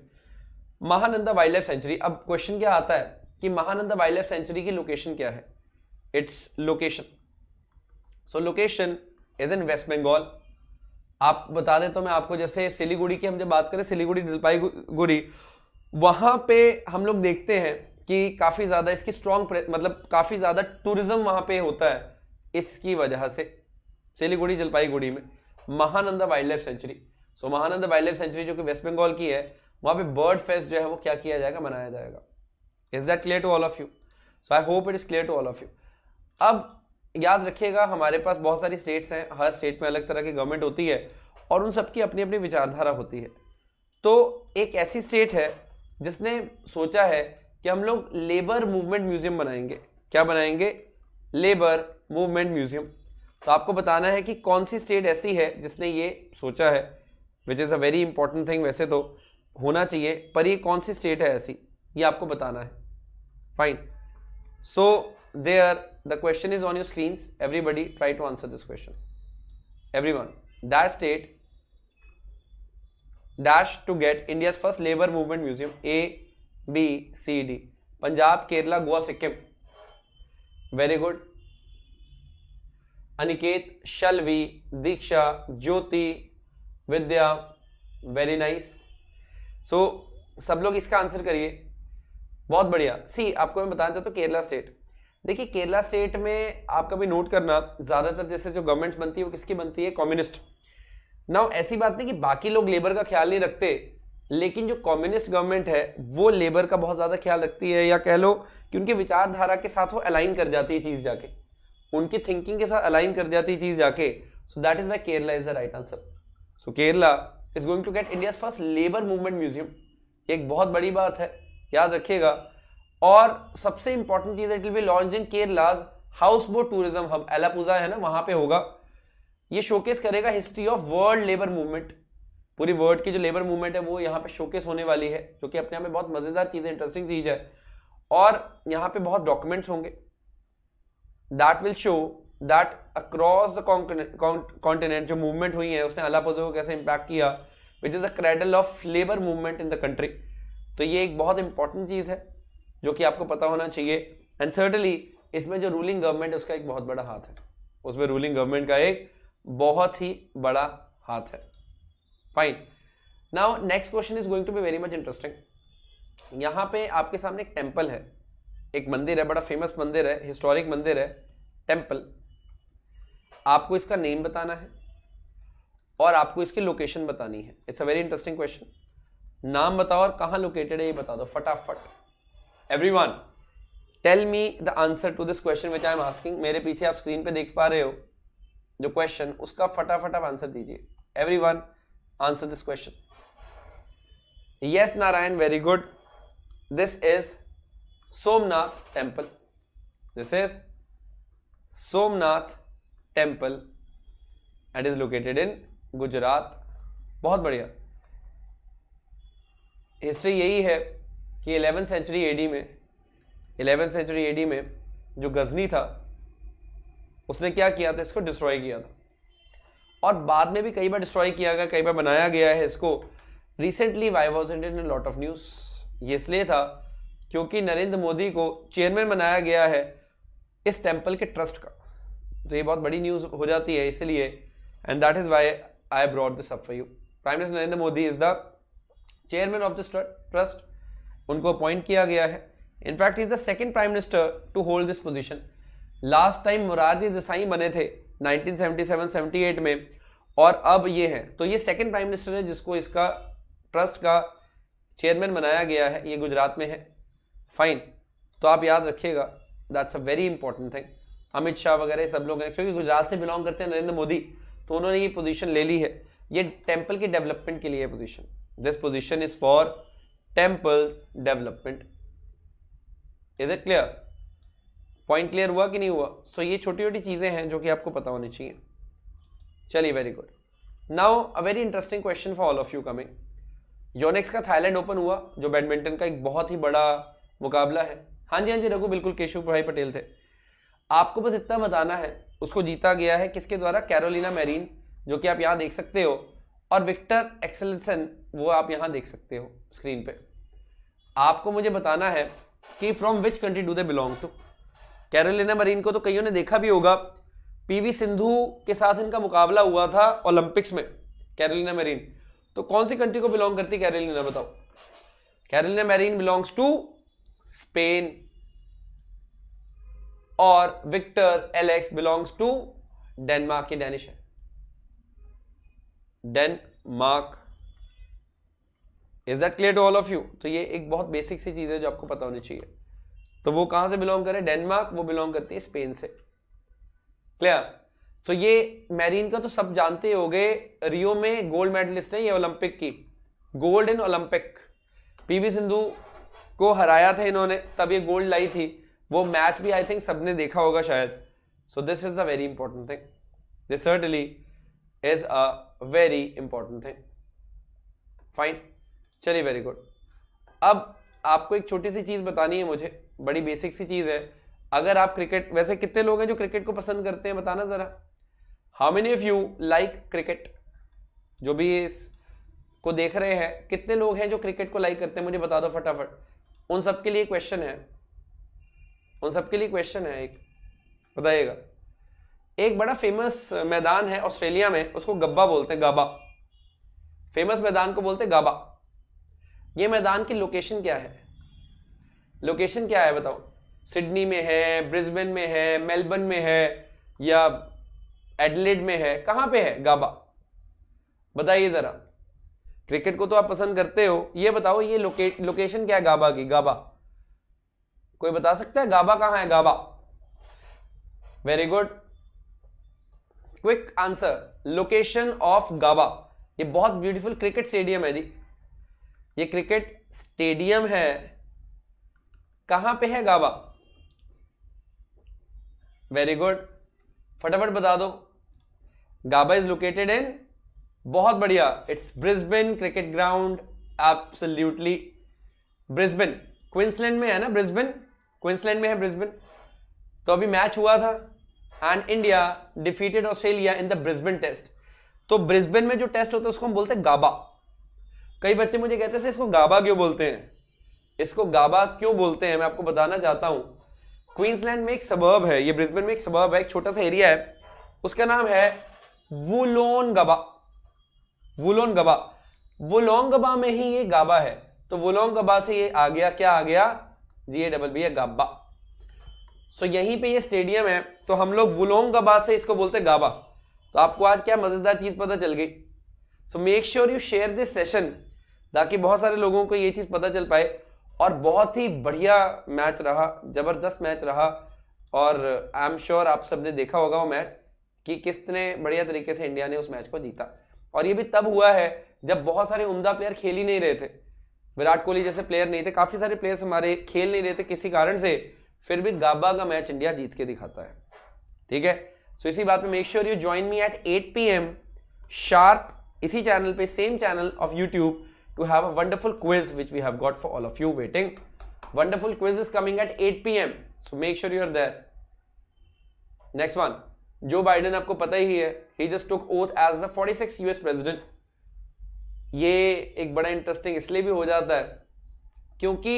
महानंदा वाइल्ड लाइफ सेंचुरी अब क्वेश्चन क्या आता है कि महानंदा वाइल्ड लाइफ सेंचुरी की लोकेशन क्या है? It's location so location is in West Bengal आप बता दें तो मैं आपको जैसे सिलीगुड़ी की हम जब बात करें, सिलीगुड़ी, जलपाईगुड़ी, वहाँ पे हम लोग देखते हैं कि काफ़ी ज़्यादा इसकी स्ट्रॉन्ग मतलब काफ़ी ज़्यादा टूरिज़्म वहाँ पे होता है। इसकी वजह से सिलीगुड़ी, जलपाईगुड़ी में Mahananda wildlife sanctuary so Mahananda wildlife sanctuary जो कि वेस्ट बंगाल की है, वहाँ पे बर्ड फेस्ट जो है वो क्या किया जाएगा, मनाया जाएगा। Is that clear to all of you so I hope it is clear to all of you अब याद रखिएगा, हमारे पास बहुत सारी स्टेट्स हैं, हर स्टेट में अलग तरह की गवर्नमेंट होती है और उन सबकी अपनी अपनी विचारधारा होती है। तो एक ऐसी स्टेट है जिसने सोचा है कि हम लोग लेबर मूवमेंट म्यूज़ियम बनाएँगे। क्या बनाएँगे? लेबर मूवमेंट म्यूज़ियम तो आपको बताना है कि कौन सी स्टेट ऐसी है जिसने ये सोचा है which is a very important thing वैसे तो होना चाहिए, पर ये कौन सी स्टेट है ऐसी, ये आपको बताना है। Fine so there the question is on your screens everybody try to answer this question everyone dash state dash to get india's first labor movement museum a b c d Punjab Kerala Goa Sikkim very good Aniket Shalvi Diksha Jyoti Vidya very nice so सब लोग इसका answer करिए बहुत बढ़िया सी आपको मैं बताना चाहता हूँ केरला स्टेट देखिए, केरला स्टेट में आप कभी नोट करना, ज़्यादातर जैसे जो गवर्नमेंट्स बनती है, वो किसकी बनती है? कम्युनिस्ट ना ऐसी बात नहीं कि बाकी लोग लेबर का ख्याल नहीं रखते, लेकिन जो कम्युनिस्ट गवर्नमेंट है, वो लेबर का बहुत ज़्यादा ख्याल रखती है, या कह लो कि उनकी विचारधारा के साथ वो अलाइन कर जाती है चीज़ जाके। उनकी थिंकिंग के साथ अलाइन कर जाती है चीज़ जाके। So that is why Kerala is the right answer so Kerala is going to get India first labour movement museum एक बहुत बड़ी बात है, याद रखिएगा। और सबसे important cheese it will be launch in Kerala's house boat tourism hub Alappuzha है ना, वहाँ पे होगा। ये शोकेस करेगा history of world labour movement पूरी वर्ल्ड की जो लेबर मूवमेंट है, वो यहाँ पे शोकेस होने वाली है, जो कि अपने आप में बहुत मज़ेदार चीज़ है इंटरेस्टिंग चीज़ है। और यहाँ पे बहुत डॉक्यूमेंट्स होंगे। That will show that across the continent जो मूवमेंट हुई है, उसने अलापोजो को कैसे इंपैक्ट किया which is a cradle of labour movement in the country तो ये एक बहुत इंपॉर्टेंट चीज़ है। जो कि आपको पता होना चाहिए। एंड सर्टनली इसमें जो रूलिंग गवर्नमेंट है, उसका एक बहुत बड़ा हाथ है। उसमें रूलिंग गवर्नमेंट का एक बहुत ही बड़ा हाथ है। Fine now next question is going to be very much interesting यहाँ पे आपके सामने एक टेंपल है। एक मंदिर है, बड़ा फ़ेमस मंदिर है हिस्टोरिक मंदिर है टेंपल आपको इसका नेम बताना है और आपको इसकी लोकेशन बतानी है। It's a very interesting question नाम बताओ और कहाँ लोकेटेड है, ये बता दो, फटाफट। Every one tell me the answer to this question which I am asking मेरे पीछे आप स्क्रीन पे देख पा रहे हो जो क्वेश्चन उसका फटाफट आप आंसर दीजिए। Every one answer this question yes Narayan very good this is Somnath temple this is Somnath temple and is located in Gujarat बहुत बढ़िया। हिस्ट्री यही है। कि इलेवेंथ सेंचुरी एडी में इलेवेंथ सेंचुरी एडी में जो गजनी था, उसने क्या किया था? इसको डिस्ट्रॉय किया था। और बाद में भी कई बार डिस्ट्रॉय किया गया, कई बार बनाया गया है इसको। Recently why was in lot of news ये इसलिए था क्योंकि नरेंद्र मोदी को चेयरमैन बनाया गया है इस टेंपल के ट्रस्ट का। तो ये बहुत बड़ी न्यूज़ हो जाती है इसलिए and that is why I brought this up for you prime minister Narendra Modi is the chairman of this trust उनको अपॉइंट किया गया है। In fact is the second prime minister to hold this position last time Morarji Desai बने थे 1977-78 में, और अब ये है। तो ये सेकेंड प्राइम मिनिस्टर है जिसको इसका ट्रस्ट का चेयरमैन बनाया गया है। ये गुजरात में है। फाइन तो आप याद रखिएगा that's a very important thing Amit Shah वगैरह सब लोग हैं, क्योंकि गुजरात से बिलोंग करते हैं नरेंद्र मोदी तो उन्होंने ये पोजीशन ले ली है। ये टेंपल की डेवलपमेंट के लिए position this position is for temple development is it clear point clear हुआ कि नहीं हुआ? तो ये छोटी छोटी चीज़ें हैं जो कि आपको पता होनी चाहिए। चलिए very good now a very interesting question for all of you coming Yonex का थाईलैंड ओपन हुआ, जो बैडमिंटन का एक बहुत ही बड़ा मुकाबला है। हाँ जी हाँ जी, रघु, बिल्कुल केशव भाई पटेल थे। आपको बस इतना बताना है, उसको जीता गया है किसके द्वारा? कैरोलिना मैरीन जो कि आप यहाँ देख सकते हो। और विक्टर एक्सेलेंसन वो आप यहाँ देख सकते हो स्क्रीन पे। आपको मुझे बताना है कि from which country do they belong to Carolina Marin को तो कईयों ने देखा भी होगा। पीवी सिंधु के साथ इनका मुकाबला हुआ था ओलंपिक्स में कैरोलिना मरीन तो कौन सी कंट्री को बिलोंग करती कैरोलिना बताओ? Carolina Marin belongs to Spain और Victor Alex belongs to Denmark Danish है। Denmark is that clear to all of you तो ये एक बहुत बेसिक सी चीज़ है जो आपको पता होनी चाहिए। तो वो कहाँ से बिलोंग करे? डेनमार्क वो बिलोंग करती है स्पेन से। क्लियर तो ये मैरीन का तो सब जानते हो गए रियो में गोल्ड मेडलिस्ट है ये ओलंपिक की। Gold in Olympic PV Sindhu को हराया था इन्होंने, तब ये गोल्ड लाई थी। वो मैच भी आई थिंक सबने देखा होगा शायद। So this is the very important thing this certainly is a very important thing fine चलिए वेरी गुड अब आपको एक छोटी सी चीज़ बतानी है मुझे, बड़ी बेसिक सी चीज़ है। अगर आप क्रिकेट वैसे कितने लोग हैं जो क्रिकेट को पसंद करते हैं, बताना जरा। How many of you like cricket जो भी इस को देख रहे हैं, कितने लोग हैं जो क्रिकेट को लाइक करते हैं, मुझे बता दो फटाफट। उन सबके लिए क्वेश्चन है। उन सबके लिए क्वेश्चन है एक। बताइएगा। एक बड़ा फ़ेमस मैदान है ऑस्ट्रेलिया में, उसको गब्बा बोलते हैं, गाबा। फ़ेमस मैदान को बोलते हैं गाबा। ये मैदान की लोकेशन क्या है? लोकेशन क्या है बताओ? सिडनी में है ब्रिस्बेन में है मेलबर्न में है या एडलेड में है? कहाँ पे है? गाबा। बताइए जरा। क्रिकेट को तो आप पसंद करते हो। ये बताओ ये लोके, लोकेशन क्या है गाबा की? गाबा। कोई बता सकता है गाबा कहाँ है? Gabba. Very good quick answer location of Gabba. ये बहुत ब्यूटीफुल क्रिकेट स्टेडियम है जी। ये क्रिकेट स्टेडियम है। कहाँ पे है गाबा वेरी गुड फटाफट बता दो। गाबा इज़ लोकेटेड इन बहुत बढ़िया। It's Brisbane cricket ground absolutely Brisbane Queensland में है ना ब्रिस्बेन क्विंसलैंड में है ब्रिस्बेन तो अभी मैच हुआ था and India defeated Australia in the Brisbane test तो ब्रिस्बेन में जो टेस्ट होता है, उसको हम बोलते हैं गाबा कई बच्चे मुझे कहते हैं इसको गाबा क्यों बोलते हैं? इसको गाबा क्यों बोलते हैं? मैं आपको बताना चाहता हूँ। क्वींसलैंड में एक सबर्ब है, ये ब्रिस्बेन में एक सबर्ब है, एक छोटा सा एरिया है। उसका नाम है वुलोन गबा वुलोन गबा वुलोंग गबा में ही ये गाबा है। तो वुलोंग गबा से ये आ गया, क्या आ गया? जी ए डबल बी है, गाबा। सो यहीं पे ये स्टेडियम है। तो हम लोग वुलोंग गबा से इसको बोलते गाबा। तो आपको आज क्या मज़ेदार चीज़ पता चल गई। So make sure you share this session ताकि बहुत सारे लोगों को ये चीज़ पता चल पाए। और बहुत ही बढ़िया मैच रहा, ज़बरदस्त मैच रहा। और आई एम श्योर आप सबने देखा होगा वो मैच कि कितने बढ़िया तरीके से इंडिया ने उस मैच को जीता। और ये भी तब हुआ है जब बहुत सारे उमदा प्लेयर खेल ही नहीं रहे थे। विराट कोहली जैसे प्लेयर नहीं थे, काफ़ी सारे प्लेयर्स हमारे खेल नहीं रहे थे किसी कारण से, फिर भी गाबा का मैच इंडिया जीत के दिखाता है। ठीक है? सो इसी बात में make sure you join me at 8 P M sharp इसी चैनल पे same channel of YouTube to have a wonderful quiz which we have got for all of you waiting. Wonderful quiz is coming at 8 p.m. So make sure you're there. Next one. Joe Biden आपको पता ही है ही just took oath as the 46 US president ये एक बड़ा interesting इसलिए भी हो जाता है क्योंकि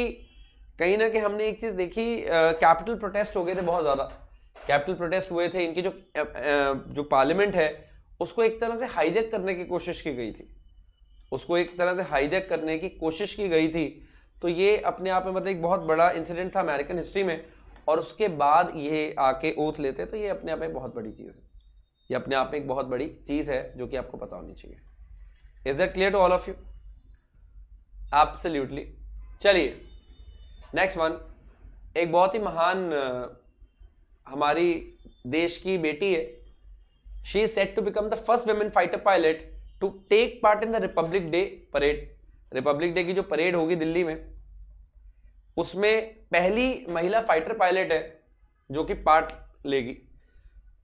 कहीं ना कहीं हमने एक चीज़ देखी कैपिटल uh, प्रोटेस्ट हो गए थे बहुत ज़्यादा कैपिटल प्रोटेस्ट हुए थे इनकी जो uh, जो पार्लियामेंट है उसको एक तरह से हाईजेक करने की कोशिश की गई थी उसको एक तरह से हाईजैक करने की कोशिश की गई थी। तो ये अपने आप में मतलब एक बहुत बड़ा इंसिडेंट था अमेरिकन हिस्ट्री में और उसके बाद ये आके ओथ लेते तो ये अपने आप में बहुत बड़ी चीज़ है। ये अपने आप में एक बहुत बड़ी चीज़ है जो कि आपको पता होनी चाहिए। Is that clear to all of you absolutely चलिए नेक्स्ट वन एक बहुत ही महान हमारी देश की बेटी है। She is set to become the first women fighter pilot to take part in the Republic Day parade Republic Day की जो परेड होगी दिल्ली में, उसमें पहली महिला फाइटर पायलट है जो कि पार्ट लेगी।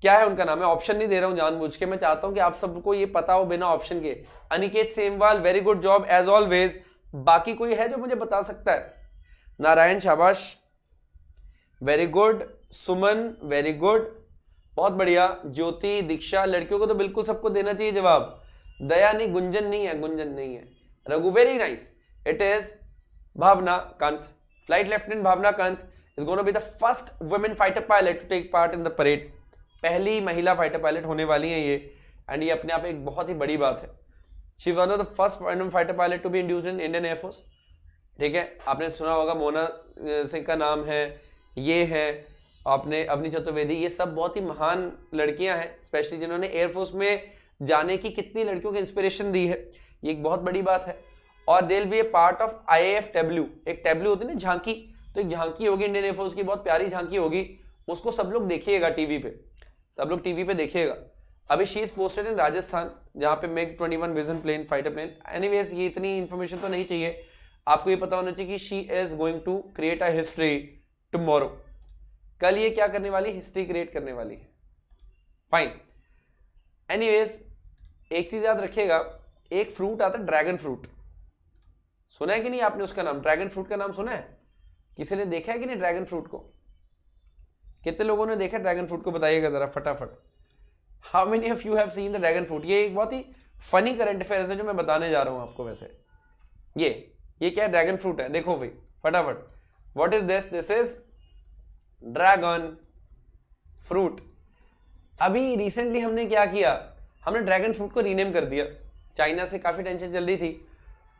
क्या है उनका नाम? है ऑप्शन नहीं दे रहा हूँ जानबूझ के। मैं चाहता हूँ कि आप सबको ये पता हो बिना ऑप्शन के। Aniket Semwal very good job as always बाकी कोई है जो मुझे बता सकता है? नारायण शाबाश very good Suman very good बहुत बढ़िया। ज्योति, दीक्षा, लड़कियों को तो बिल्कुल सबको देना चाहिए जवाब। दया नहीं, गुंजन नहीं है, गुंजन नहीं है। Raghu very nice it is Bhawana Kanth flight lieutenant Bhawana Kanth is gonna be the first women fighter pilot to take part in the parade पहली महिला फाइटर पायलट होने वाली है ये एंड ये अपने आप एक बहुत ही बड़ी बात है। She one of the first women fighter pilot to be inducted in Indian air force ठीक है? आपने सुना होगा मोना सिंह का नाम है, ये है, आपने अवनी चतुर्वेदी, ये सब बहुत ही महान लड़कियाँ हैं स्पेशली जिन्होंने एयरफोर्स में जाने की कितनी लड़कियों को इंस्पिरेशन दी है। ये एक बहुत बड़ी बात है। और दिल be a part of I F tableau एक टेब्ल्यू होती है ना, झांकी। तो एक झांकी होगी इंडियन एयरफोर्स की, बहुत प्यारी झांकी होगी। उसको सब लोग देखिएगा टीवी पे। सब लोग टीवी पे देखिएगा। अभी she is posted in Rajasthan जहाँ पे MiG 21 Bison plane fighter plane anyways ये इतनी इंफॉर्मेशन तो नहीं चाहिए। आपको ये पता होना चाहिए कि she is going to create a history tomorrow कल ये क्या करने वाली? हिस्ट्री क्रिएट करने वाली है। फाइन एनीवेज एक चीज़ याद रखिएगा, एक फ्रूट आता है, ड्रैगन फ्रूट। सुना है कि नहीं आपने उसका नाम? ड्रैगन फ्रूट का नाम सुना है? किसी ने देखा है कि नहीं ड्रैगन फ्रूट को? कितने लोगों ने देखा ड्रैगन फ्रूट को? बताइएगा जरा, फटाफट। How many of you have seen the dragon fruit ये एक बहुत ही फनी करंट अफेयर है जो मैं बताने जा रहा हूँ आपको वैसे। ये ये क्या ड्रैगन फ्रूट है? देखो भाई, फटाफट। What is this this is dragon fruit अभी रिसेंटली हमने क्या किया? हमने ड्रैगन फ्रूट को रीनेम कर दिया। चाइना से काफ़ी टेंशन चल रही थी।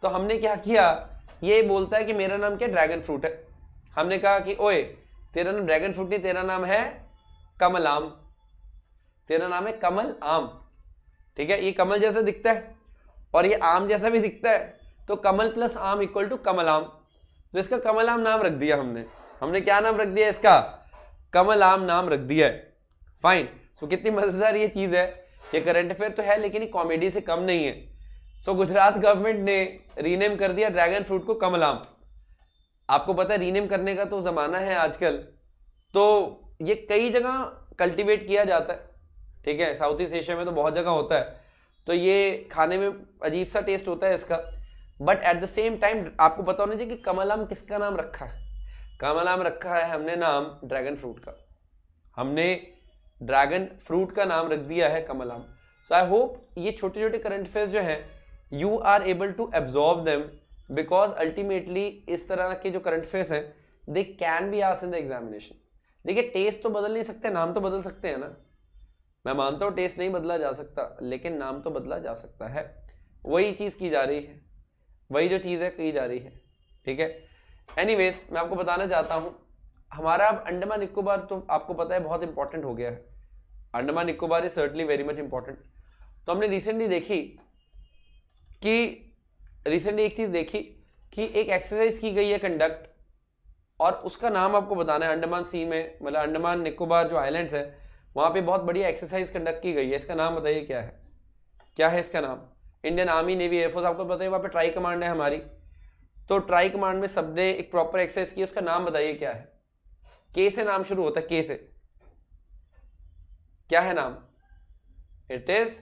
तो हमने क्या किया? ये बोलता है कि मेरा नाम क्या? ड्रैगन फ्रूट है। हमने कहा कि, ओए, तेरा नाम ड्रैगन फ्रूट नहीं, तेरा नाम है कमल आम। तेरा नाम है कमल आम। ठीक है? ये कमल जैसा दिखता है और ये आम जैसा भी दिखता है। तो कमल प्लस आम इक्वल टू कमल आम। तो इसका कमल आम नाम रख दिया हमने। हमने क्या नाम रख दिया इसका? कमल आम नाम रख दिया है। फाइन सो कितनी मज़ेदार ये चीज़ है। ये करंट अफेयर तो है लेकिन कॉमेडी से कम नहीं है। सो so, गुजरात गवर्नमेंट ने रीनेम कर दिया ड्रैगन फ्रूट को कमल आम आपको पता है रीनेम करने का तो जमाना है आजकल। तो ये कई जगह कल्टीवेट किया जाता है। ठीक है साउथ ईस्ट एशिया में तो बहुत जगह होता है। तो ये खाने में अजीब सा टेस्ट होता है इसका। But at the same time आपको पता होना चाहिए कि कमलाम किसका नाम रखा है? कमलाम रखा है हमने नाम ड्रैगन फ्रूट का। हमने ड्रैगन फ्रूट का नाम रख दिया है कमल कमलाम। सो आई होप ये छोटे छोटे करंट अफेयर्स जो हैं you are able to absorb them because ultimately इस तरह के जो करंट अफेयर्स हैं दे कैन बी आस इन द एग्जामिनेशन देखिए टेस्ट तो बदल नहीं सकते, नाम तो बदल सकते हैं ना। मैं मानता हूँ टेस्ट नहीं बदला जा सकता, लेकिन नाम तो बदला जा सकता है। वही चीज़ की जा रही है। वही जो चीज़ है, की जा रही है। ठीक है? एनीवेज मैं आपको बताना चाहता हूँ हमारा अब अंडमान निकोबार तो आपको पता है बहुत इंपॉर्टेंट हो गया है। Andaman Nicobar is certainly very much important तो हमने रिसेंटली देखी कि रिसेंटली एक चीज़ देखी कि एक एक्सरसाइज की गई है कंडक्ट और उसका नाम आपको बताना है, अंडमान सी में मतलब अंडमान निकोबार जो आइलैंड्स है, वहाँ पे बहुत बढ़िया एक्सरसाइज कंडक्ट की गई है। इसका नाम बताइए क्या है? क्या है इसका नाम? इंडियन आर्मी नेवी एयरफोर्स आपको बताइए वहाँ पे ट्राई कमांड है हमारी। तो ट्राई कमांड में सबने एक प्रॉपर एक्सरसाइज की, उसका नाम बताइए क्या है? के से नाम शुरू होता है के से। क्या है नाम? इट इज़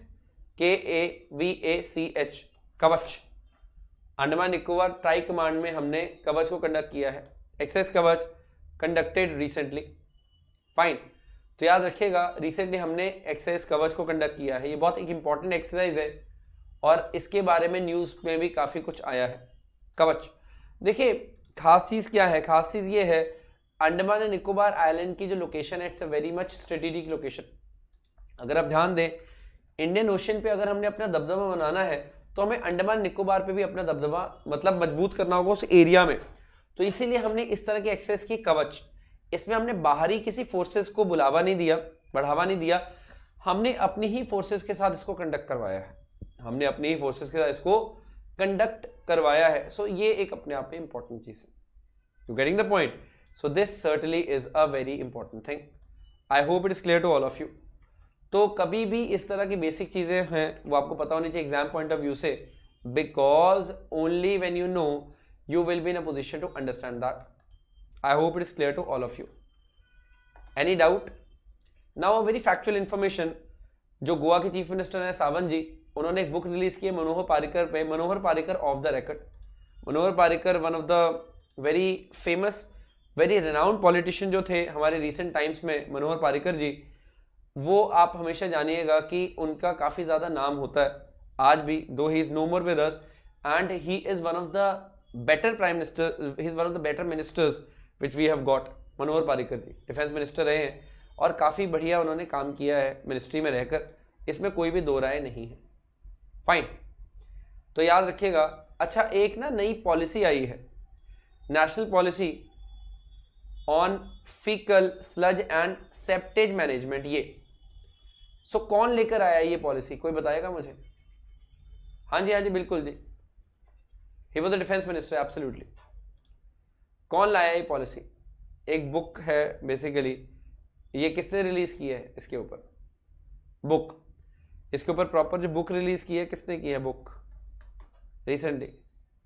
के A V A C H कवच। अंडमान निकोबार ट्राई कमांड में हमने कवच को कंडक्ट किया है। एक्सेस कवच कंडक्टेड रिसेंटली फाइन तो याद रखिएगा रिसेंटली हमने एक्सेस कवच को कंडक्ट किया है। ये बहुत एक इंपॉर्टेंट एक्सरसाइज है और इसके बारे में न्यूज़ में भी काफ़ी कुछ आया है। कवच। देखिए, खास चीज़ क्या है? खास चीज़ ये है अंडमान एंड निकोबार आइलैंड की जो लोकेशन है it's a very much strategic location अगर आप ध्यान दें इंडियन ओशन पे अगर हमने अपना दबदबा बनाना है तो हमें अंडमान निकोबार पे भी अपना दबदबा मतलब मज़बूत करना होगा उस एरिया में। तो इसीलिए हमने इस तरह की एक्सेस की कवच। इसमें हमने बाहरी किसी फोर्सेस को बुलावा नहीं दिया बढ़ावा नहीं दिया। हमने अपनी ही फोर्सेस के साथ इसको कंडक्ट करवाया है। हमने अपनी ही फोर्सेस के साथ इसको कंडक्ट करवाया है। सो so, ये एक अपने आप में इंपॉर्टेंट चीज़ है। You getting the point so this certainly is a very important thing I hope it is clear to all of you तो कभी भी इस तरह की बेसिक चीज़ें हैं, वो आपको पता होनी चाहिए एग्ज़ाम पॉइंट ऑफ़ व्यू से because only when you know you will in a position to understand that. I hope it is clear to all of you. Any doubt? Now a very factual information जो गोवा के chief minister हैं, सावंत जी, उन्होंने एक book release की है, मनोहर पारिकर पे, Manohar Parrikar off the record Manohar Parrikar one of the very famous very renowned politician जो थे, हमारे रिसेंट टाइम्स में, मनोहर पारिकर जी, वो आप हमेशा जानिएगा कि उनका काफ़ी ज़्यादा नाम होता है। आज भी though he is no more with us and he is one of the better prime minister he is one of the better ministers which we have got Manohar Parrikar ji. Defence minister रहे हैं, और काफ़ी बढ़िया उन्होंने काम किया है ministry में रहकर। इसमें कोई भी दो राय नहीं है। फाइन तो याद रखिएगा अच्छा एक ना नई पॉलिसी आई है। National policy on faecal sludge and septage management ये। सो so, कौन लेकर आया ये पॉलिसी कोई बताएगा मुझे? हाँ जी हाँ जी बिल्कुल जी। He was a defence minister absolutely कौन लाया ये पॉलिसी एक बुक है बेसिकली ये किसने रिलीज़ की है इसके ऊपर? बुक इसके ऊपर प्रॉपर जो बुक रिलीज़ की है किसने की है बुक रिसेंटली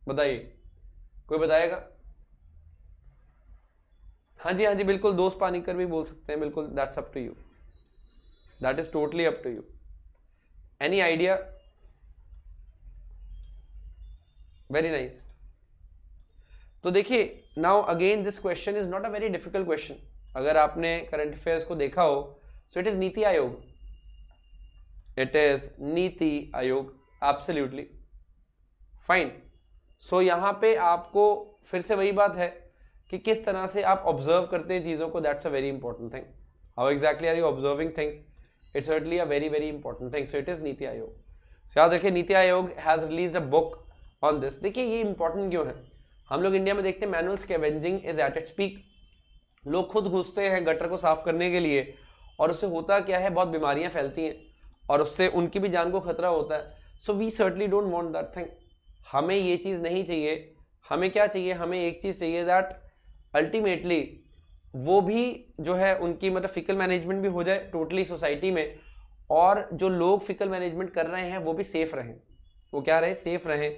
बताइए। कोई बताएगा? हाँ जी हाँ जी, बिल्कुल दोस्त पानी कर भी बोल सकते हैं, बिल्कुल that's up to you that is totally up to you any idea very nice तो देखिए now again this question is not a very difficult question अगर आपने करंट अफेयर्स को देखा हो सो it is NITI Aayog. It is NITI Aayog. Absolutely fine so यहाँ पे आपको फिर से वही बात है. कि किस तरह से आप ऑब्ज़र्व करते हैं चीज़ों को that's a very important thing how exactly are you observing things it's certainly a very very important thing so it is NITI Aayog so याद रखिए NITI Aayog has released a book on this देखिए, ये important क्यों है? हम लोग India में देखते हैं manual scavenging is at its peak लोग खुद घुसते हैं गटर को साफ़ करने के लिए और उससे होता क्या है? बहुत बीमारियाँ फैलती हैं और उससे उनकी भी जान को खतरा होता है। So we certainly don't want that thing हमें ये चीज़ नहीं चाहिए। हमें क्या चाहिए? हमें एक चीज़ चाहिए दैट अल्टीमेटली वो भी जो है उनकी मतलब फिकल मैनेजमेंट भी हो जाए टोटली सोसाइटी में, और जो लोग फिकल मैनेजमेंट कर रहे हैं वो भी सेफ़ रहें। वो क्या रहे? सेफ़ रहें।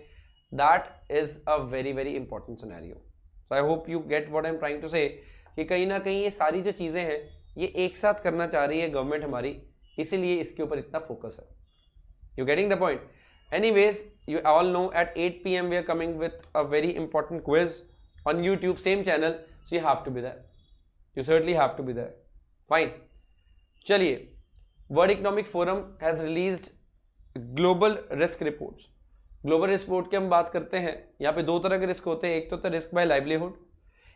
That is a very very important scenario so I hope you get what I am trying to say कि कहीं ना कहीं ये सारी जो चीज़ें हैं, ये एक साथ करना चाह रही है गवर्नमेंट हमारी, इसीलिए इसके ऊपर इतना फोकस है। You getting the point anyways you all know at eight P M we are coming with a very important quiz on YouTube same channel so you have to be there you certainly have to be there fine चलिए World Economic Forum has released global risk reports global risk report की हम बात करते हैं। यहाँ पे दो तरह के रिस्क होते हैं। एक तो होता है रिस्क बाय लाइवलीहुड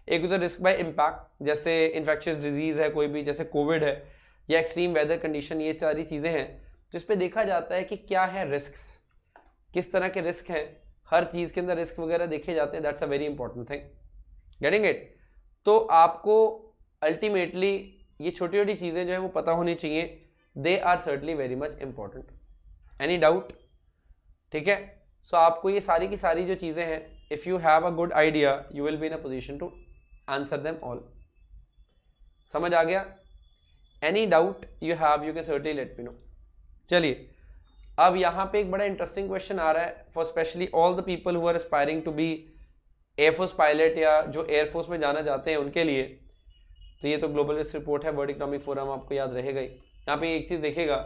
एक होता है रिस्क बाय इम्पैक्ट जैसे इन्फेक्शियस डिज़ीज़ है, कोई भी, जैसे कोविड है, या एक्सट्रीम वेदर कंडीशन ये सारी चीज़ें हैं जिस पे देखा जाता है कि क्या है रिस्क किस तरह के रिस्क हैं हर चीज़ के अंदर रिस्क वगैरह देखे जाते हैं that's a very important thing getting it तो आपको अल्टीमेटली ये छोटी छोटी चीज़ें जो है वो पता होनी चाहिए। They are certainly very much important any doubt ठीक है? सो so, आपको ये सारी की सारी जो चीज़ें हैं if you have a good idea you will be in a position to answer them all समझ आ गया? Any doubt you have you can certainly let me know चलिए अब यहाँ पे एक बड़ा इंटरेस्टिंग क्वेश्चन आ रहा है for specially all the people who are aspiring to be air force pilot या जो एयरफोर्स में जाना चाहते हैं उनके लिए तो ये तो ग्लोबल रिस्क रिपोर्ट है वर्ल्ड इकोनॉमिक फोरम आपको याद रहेगा ही। यहाँ पे एक चीज़ देखेगा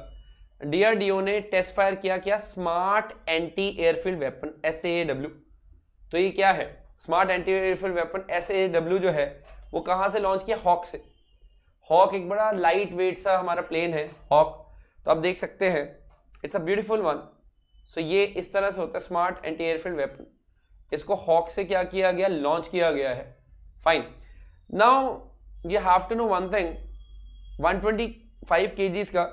डीआरडीओ ने टेस्ट फायर किया क्या? Smart anti airfield weapons तो ये क्या है? Smart anti airfield weapons जो है, वो कहाँ से लॉन्च किया? हॉक से। हॉक एक बड़ा लाइट वेट सा हमारा प्लेन है हॉक तो आप देख सकते हैं it's a beautiful one so ये इस तरह से होता है स्मार्ट एंटी एयरफील्ड वेपन इसको हॉक से क्या किया गया? लॉन्च किया गया है. Fine now you have to know one thing 125 KGs का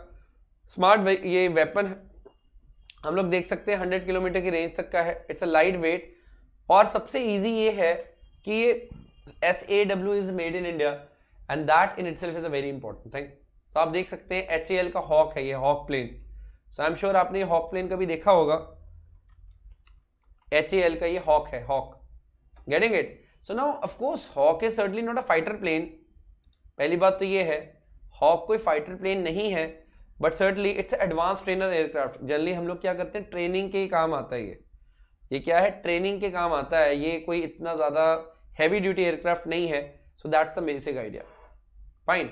स्मार्ट ये वेपन है. हम लोग देख सकते हैं 100 किलोमीटर की रेंज तक का है. इट्स अ लाइट वेट और सबसे इजी ये है कि ये S A W is made in India and that in it is a very important thing तो आप देख सकते हैं एच ए एल का हॉक है ये Hawk plane so I am sure आपने ये हॉक प्लेन कभी देखा होगा। एच ए एल का ये हॉक है Hawk getting it so now of course Hawk is certainly not a fighter plane पहली बात तो ये है हॉक कोई फाइटर प्लेन नहीं है but certainly it's advance trainer aircraft generally हम लोग क्या करते हैं ट्रेनिंग के काम आता है ये। ये क्या है ट्रेनिंग के काम आता है। ये कोई इतना ज़्यादा हैवी ड्यूटी एयरक्राफ्ट नहीं है so that's the basic idea fine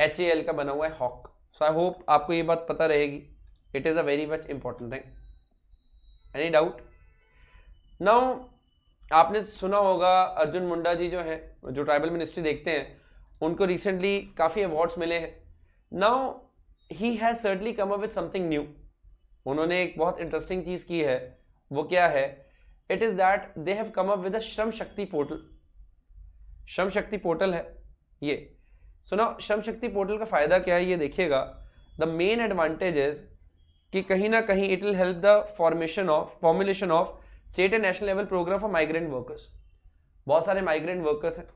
H L का बना हुआ है हॉक सो आई होप आपको ये बात पता रहेगी। It is a very much important thing any doubt now आपने सुना होगा, अर्जुन मुंडा जी जो है, जो ट्राइबल मिनिस्ट्री देखते हैं, उनको रिसेंटली काफ़ी अवार्ड्स मिले हैं। Now he has certainly come up with something new उन्होंने एक बहुत इंटरेस्टिंग चीज़ की है। वो क्या है? It is that they have come up with a Shram Shakti portal श्रम शक्ति पोर्टल है ये। सुनो श्रम शक्ति पोर्टल का फ़ायदा क्या है? ये देखिएगा। द मेन एडवांटेज इज़ कि कहीं ना कहीं it will help the formation of formulation of state and national level program for migrant workers बहुत सारे माइग्रेंट वर्कर्स हैं।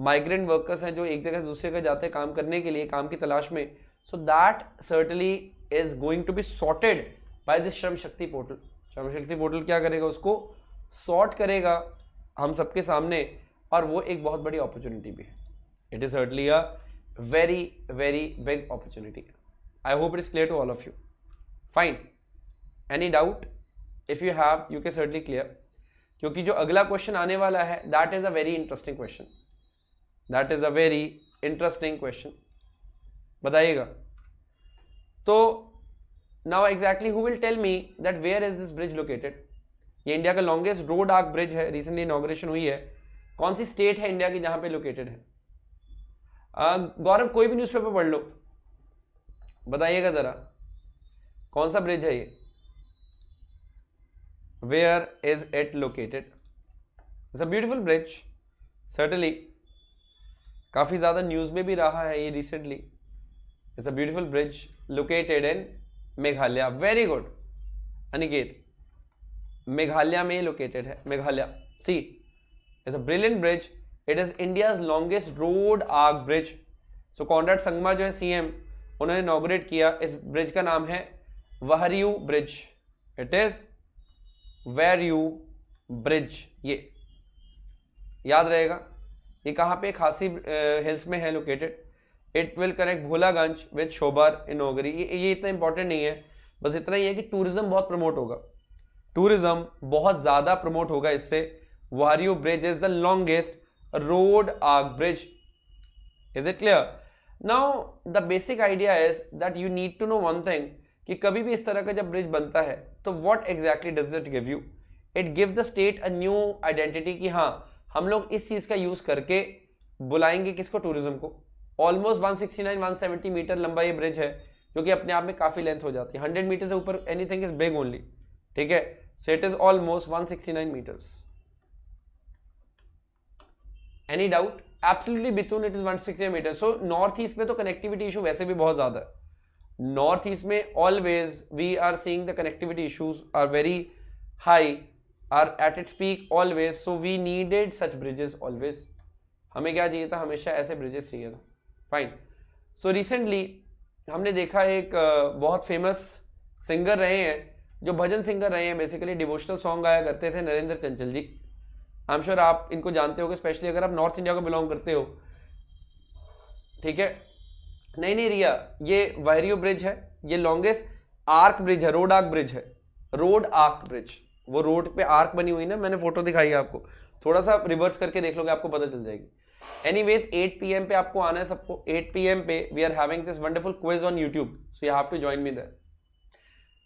माइग्रेंट वर्कर्स हैं जो एक जगह से दूसरे जगह जाते हैं काम करने के लिए, काम की तलाश में। So that certainly is going to be sorted by this Shram Shakti portal श्रम शक्ति पोर्टल क्या करेगा उसको? सॉर्ट करेगा हम सबके सामने और वो एक बहुत बड़ी अपॉर्चुनिटी भी है। It is certainly a very very big opportunity I hope it is clear to all of you fine any doubt if you have you can certainly clear क्योंकि जो अगला क्वेश्चन आने वाला है that is a very interesting question that is a very interesting question बताइएगा। तो now exactly who will tell me that where is this bridge located ये India का लॉन्गेस्ट रोड आर्क ब्रिज है रिसेंटली इनोग्रेशन हुई है। कौन सी state है India की जहाँ पे लोकेटेड है? गौरव, कोई भी न्यूज़पेपर पढ़ लो। बताइएगा जरा। कौन सा ब्रिज है ये? Where is it located it's a beautiful bridge certainly काफ़ी ज़्यादा न्यूज़ में भी रहा है ये recently it's a beautiful bridge located in Meghalaya. Very good Aniket, Meghalaya में लोकेटेड है. Meghalaya. See it's a brilliant bridge it is India longest road arch bridge so Conrad Sangma जो है सीएम उन्होंने इनोग्रेट किया. इस ब्रिज का नाम है Wahrew bridge it is Wahrew bridge ये। याद रहेगा ये कहाँ पे खासी हिल्स में है located it will connect Bholaganj with Sohbar in ओगरी ये, ये इतना इंपॉर्टेंट नहीं है बस इतना ही है कि टूरिज़्म बहुत प्रमोट होगा। टूरिज़्म बहुत ज़्यादा प्रमोट होगा इससे। Wahrew bridge is the longest road आग bridge. Is it clear now the basic idea is that you need to know one thing कि कभी भी इस तरह का जब ब्रिज बनता है तो what exactly does it give you it give the state a new identity कि हाँ हम लोग इस चीज़ का यूज़ करके बुलाएँगे किसको? टूरिज़्म को। ऑलमोस्ट 169 170 मीटर लंबा ये ब्रिज है, जो कि अपने आप में काफ़ी लेंथ हो जाती है। 100 मीटर से ऊपर एनीथिंग इज़ बिग ओनली ठीक है? So it is almost 169 meters any doubt absolutely बिथुन it is 169 meter so north east में तो कनेक्टिविटी इशू वैसे भी बहुत ज़्यादा है। नॉर्थ ईस्ट में always we are seeing the connectivity issues are very high are at its peak always so we needed such bridges always हमें क्या चाहिए था? हमेशा ऐसे ब्रिजेस चाहिए था। फाइन सो रिसेंटली हमने देखा एक बहुत फ़ेमस सिंगर रहे हैं, जो भजन सिंगर रहे हैं बेसिकली डिवोशनल सॉन्ग गाया करते थे नरेंद्र चंचल जी। आई एम श्योर आप इनको जानते हो स्पेशली अगर आप नॉर्थ इंडिया को बिलोंग करते हो। ठीक है? नहीं नहीं रिया ये वायरियो ब्रिज है ये लॉन्गेस्ट आर्क ब्रिज है रोड आर्क ब्रिज है रोड आर्क ब्रिज वो रोड पे आर्क बनी हुई ना मैंने फ़ोटो दिखाई है आपको थोड़ा सा रिवर्स करके देख लोगे आपको पता चल जाएगी। एनी वेज एट पी पे आपको आना है सबको एट पी पे we are having this wonderful quiz on YouTube so you have to join me there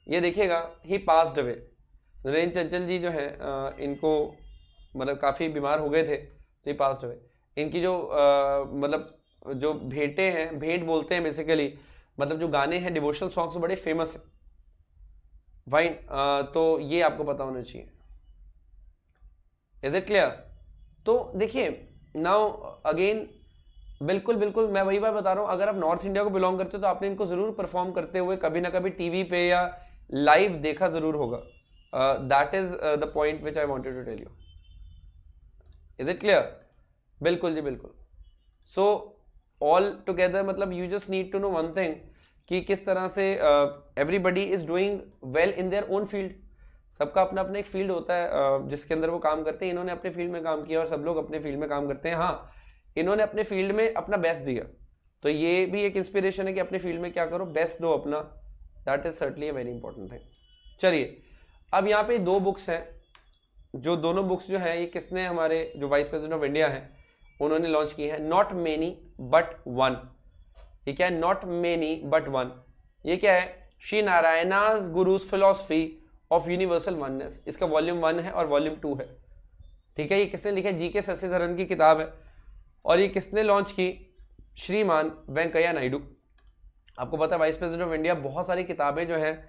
ये देखिएगा ही पास्ड अवे नरेंद्र चंचल जी जो है आ, इनको मतलब काफ़ी बीमार हो गए थे तो ये पास्ड अवे इनकी जो मतलब जो भेंटे हैं, भेंट बोलते हैं बेसिकली मतलब जो गाने हैं डिवोशनल सॉन्ग्स बड़े फ़ेमस हैं। फाइन तो ये आपको पता होना चाहिए। इज़ इट क्लियर तो देखिए नाउ अगेन बिल्कुल बिल्कुल, मैं वही बात बता रहा हूँ, अगर आप नॉर्थ इंडिया को बिलोंग करते हो तो आपने इनको ज़रूर परफॉर्म करते हुए कभी ना कभी टीवी पे या लाइव देखा ज़रूर होगा। That is the point which I wanted to tell you is it clear बिल्कुल जी, बिल्कुल। सो ऑल टुगेदर मतलब you just need to know one thing कि किस तरह से everybody is doing well in their own field सबका अपना अपना एक फ़ील्ड होता है uh, जिसके अंदर वो काम करते हैं इन्होंने अपने फ़ील्ड में काम किया और सब लोग अपने फ़ील्ड में काम करते हैं। हाँ इन्होंने अपने फ़ील्ड में अपना बेस्ट दिया। तो ये भी एक इंस्पिरेशन है कि अपने फ़ील्ड में क्या करो बेस्ट दो अपना। That is certainly very important thing चलिए अब यहाँ पे दो बुक्स हैं। जो दोनों बुक्स जो हैं ये किसने हमारे जो वाइस प्रेसिडेंट ऑफ़ इंडिया हैं उन्होंने लॉन्च की है। नॉट मेनी बट वन ये क्या है? नॉट मेनी बट वन ये क्या है? Shri Narayana's Guru's philosophy of universal oneness इसका वॉल्यूम वन है और वॉल्यूम टू है। ठीक है? ये किसने लिखा जी के सस्यधरन की किताब है। और ये किसने लॉन्च की? श्रीमान वेंकैया नायडू। आपको पता है वाइस प्रेसिडेंट ऑफ़ इंडिया बहुत सारी किताबें जो हैं,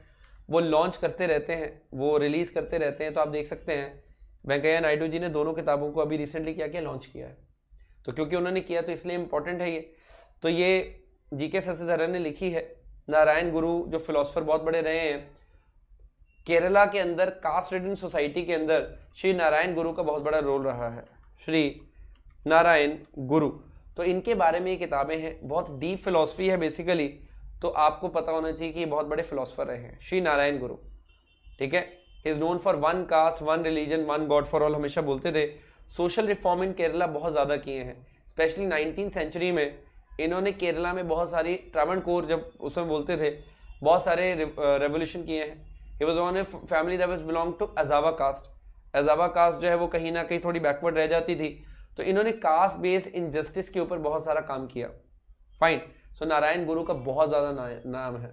वो लॉन्च करते रहते हैं, वो रिलीज़ करते रहते हैं। तो आप देख सकते हैं, वेंकैया नायडू जी ने दोनों किताबों को अभी रिसेंटली क्या किया? लॉन्च किया है। तो क्योंकि उन्होंने किया तो इसलिए इंपॉर्टेंट है ये। तो ये जी के सस्यधरन ने लिखी है, नारायण गुरु जो फिलोसफर बहुत बड़े रहे हैं, केरला के अंदर कास्ट रिडन सोसाइटी के अंदर श्री नारायण गुरु का बहुत बड़ा रोल रहा है, श्री नारायण गुरु। तो इनके बारे में ये किताबें हैं, बहुत डीप फिलोसफी है बेसिकली तो आपको पता होना चाहिए कि ये बहुत बड़े फिलोसफर रहे हैं, श्री नारायण गुरु। ठीक है? Is known for one caste one religion one god for all हमेशा बोलते थे। सोशल रिफॉर्म इन केरला बहुत ज़्यादा किए हैं। स्पेशली नाइनटीन सेंचुरी में इन्होंने केरला में बहुत सारी ट्रावन कोर जब उसमें बोलते थे बहुत सारे रेवोल्यूशन किए हैं। He was on a family that belong to Ezhava caste Ezhava caste जो है वो कहीं ना कहीं थोड़ी बैकवर्ड रह जाती थी। तो इन्होंने कास्ट बेस्ड इनजस्टिस के ऊपर बहुत सारा काम किया। फाइन सो so, नारायण गुरु का बहुत ज़्यादा ना, नाम है।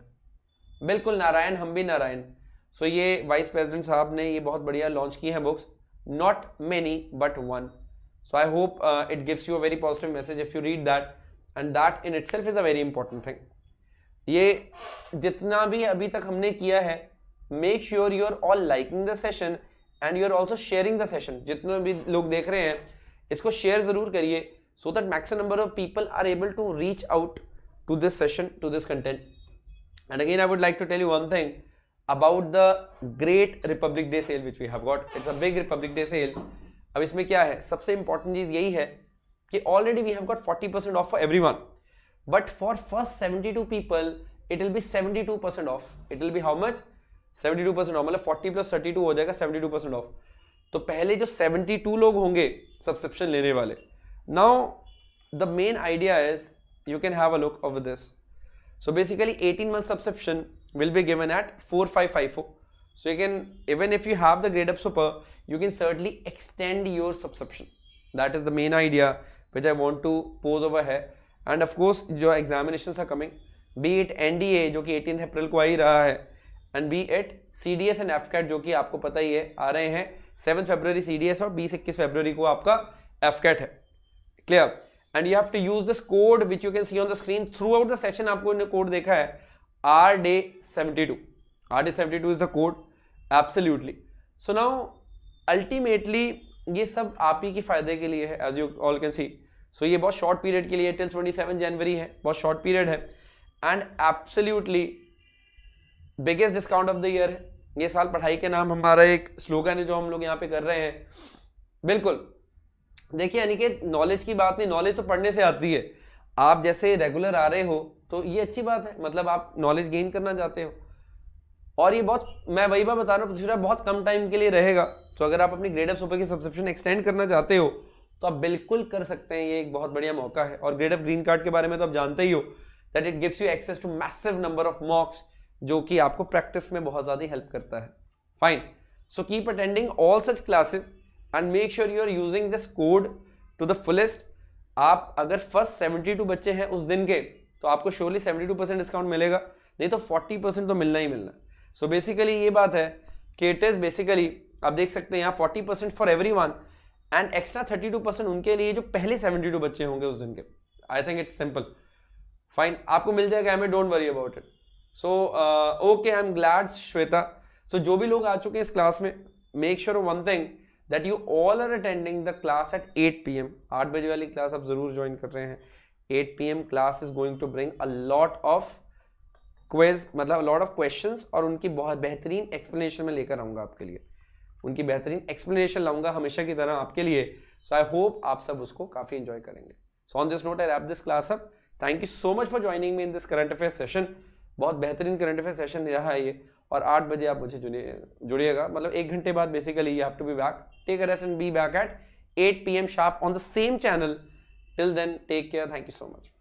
बिल्कुल नारायण हम भी नारायण। सो so ये वाइस प्रेसिडेंट साहब ने ये बहुत बढ़िया लॉन्च की है books not many but one so I hope it gives you a very positive message if you read that and that in itself is a very important thing ये जितना भी अभी तक हमने किया है make sure you are all liking the session and you are also sharing the session जितने भी लोग देख रहे हैं, इसको शेयर ज़रूर करिए so that maximum number of people are able to reach out to this session to this content and again I would like to tell you one thing about the great Republic Day sale which we have got. It's a big Republic Day sale. अब इसमें क्या है? सबसे important चीज़ यही है कि already we have got 40% off for everyone but for first 72 people it will be 72% off. It will be how much? Seventy two percent of मतलब forty plus thirty two हो जाएगा सेवेंटी टू परसेंट ऑफ़ तो पहले जो seventy two लोग होंगे subscription लेने वाले now the main idea is you can have a look of this so basically eighteen month subscription at four five five four so you can even if you have the grade up super you can certainly extend your subscription that is the main idea which i want to pose over here and of course जो examinations are coming be it NDA जो कि 18 अप्रैल को आ ही रहा है and B at C D S and F CAT जो कि आपको पता ही है आ रहे हैं seven February C D S और बीस इक्कीस फेब्रवरी को आपका एफ़ कैट है clear and you have to use this code which you can see on the screen through है R day seventy two R day seventy two is the code absolutely so now ultimately ये सब आप ही के फ़ायदे के लिए है as you all can see so ये बहुत शॉर्ट पीरियड के लिए टिल ट्वेंटी सेवन जनवरी है, बहुत शॉर्ट पीरियड है. And absolutely biggest discount of the year है. ये साल पढ़ाई के नाम हमारा एक स्लोगन है जो हम लोग यहाँ पे कर रहे हैं. बिल्कुल. देखिए, यानी कि नॉलेज की बात नहीं नॉलेज तो पढ़ने से आती है. आप जैसे रेगुलर आ रहे हो तो ये अच्छी बात है। मतलब आप नॉलेज गेन करना चाहते हो। और ये बहुत, मैं वही बात बता रहा हूँ, पृथ्वीराज बहुत कम टाइम के लिए रहेगा। तो अगर आप अपनी ग्रेड ऑफ़ सुपर की सब्सक्रिप्शन एक्सटेंड करना चाहते हो तो आप बिल्कुल कर सकते हैं। ये एक बहुत बढ़िया मौका है। और ग्रेड ऑफ़ ग्रीन कार्ड के बारे में तो आप जानते ही हो that it gives you access to massive number of mocks जो कि आपको प्रैक्टिस में बहुत ज़्यादा हेल्प करता है। Fine so keep attending all such classes and make sure you are using this code to the fullest आप अगर फ़र्स्ट 72 बच्चे हैं उस दिन के तो आपको श्योरली 72 परसेंट डिस्काउंट मिलेगा। नहीं तो 40 परसेंट तो मिलना ही मिलना। सो so बेसिकली ये बात है कि इट इज़ बेसिकली आप देख सकते हैं यहाँ 40 percent for every one and extra 32 percent उनके लिए जो पहले 72 बच्चे होंगे उस दिन के। I think it's simple fine आपको मिल जाएगा हमें don't worry about it so okay I am glad Shweta so जो भी लोग आ चुके हैं इस क्लास में make sure one thing that you all are attending the class at 8 P M आठ बजे वाली क्लास आप ज़रूर ज्वाइन कर रहे हैं। 8 P M class is going to bring a lot of quizzes मतलब लॉट ऑफ़ क्वेश्चन और उनकी बहुत बेहतरीन एक्सप्लेनेशन में लेकर आऊँगा आपके लिए। उनकी बेहतरीन एक्सप्लेनेशन लाऊँगा हमेशा की तरह आपके लिए। सो आई होप आप सब उसको काफ़ी इंजॉय करेंगे। So on this note I wrap this class up thank you so much for joining me in this current affair session बहुत बेहतरीन करंट अफेयर सेशन रहा है ये। और आठ बजे आप मुझे जुड़िए, जुड़िएगा। मतलब एक घंटे बाद basically you have to be back take a rest and be back at eight P M sharp on the same channel till then take care thank you so much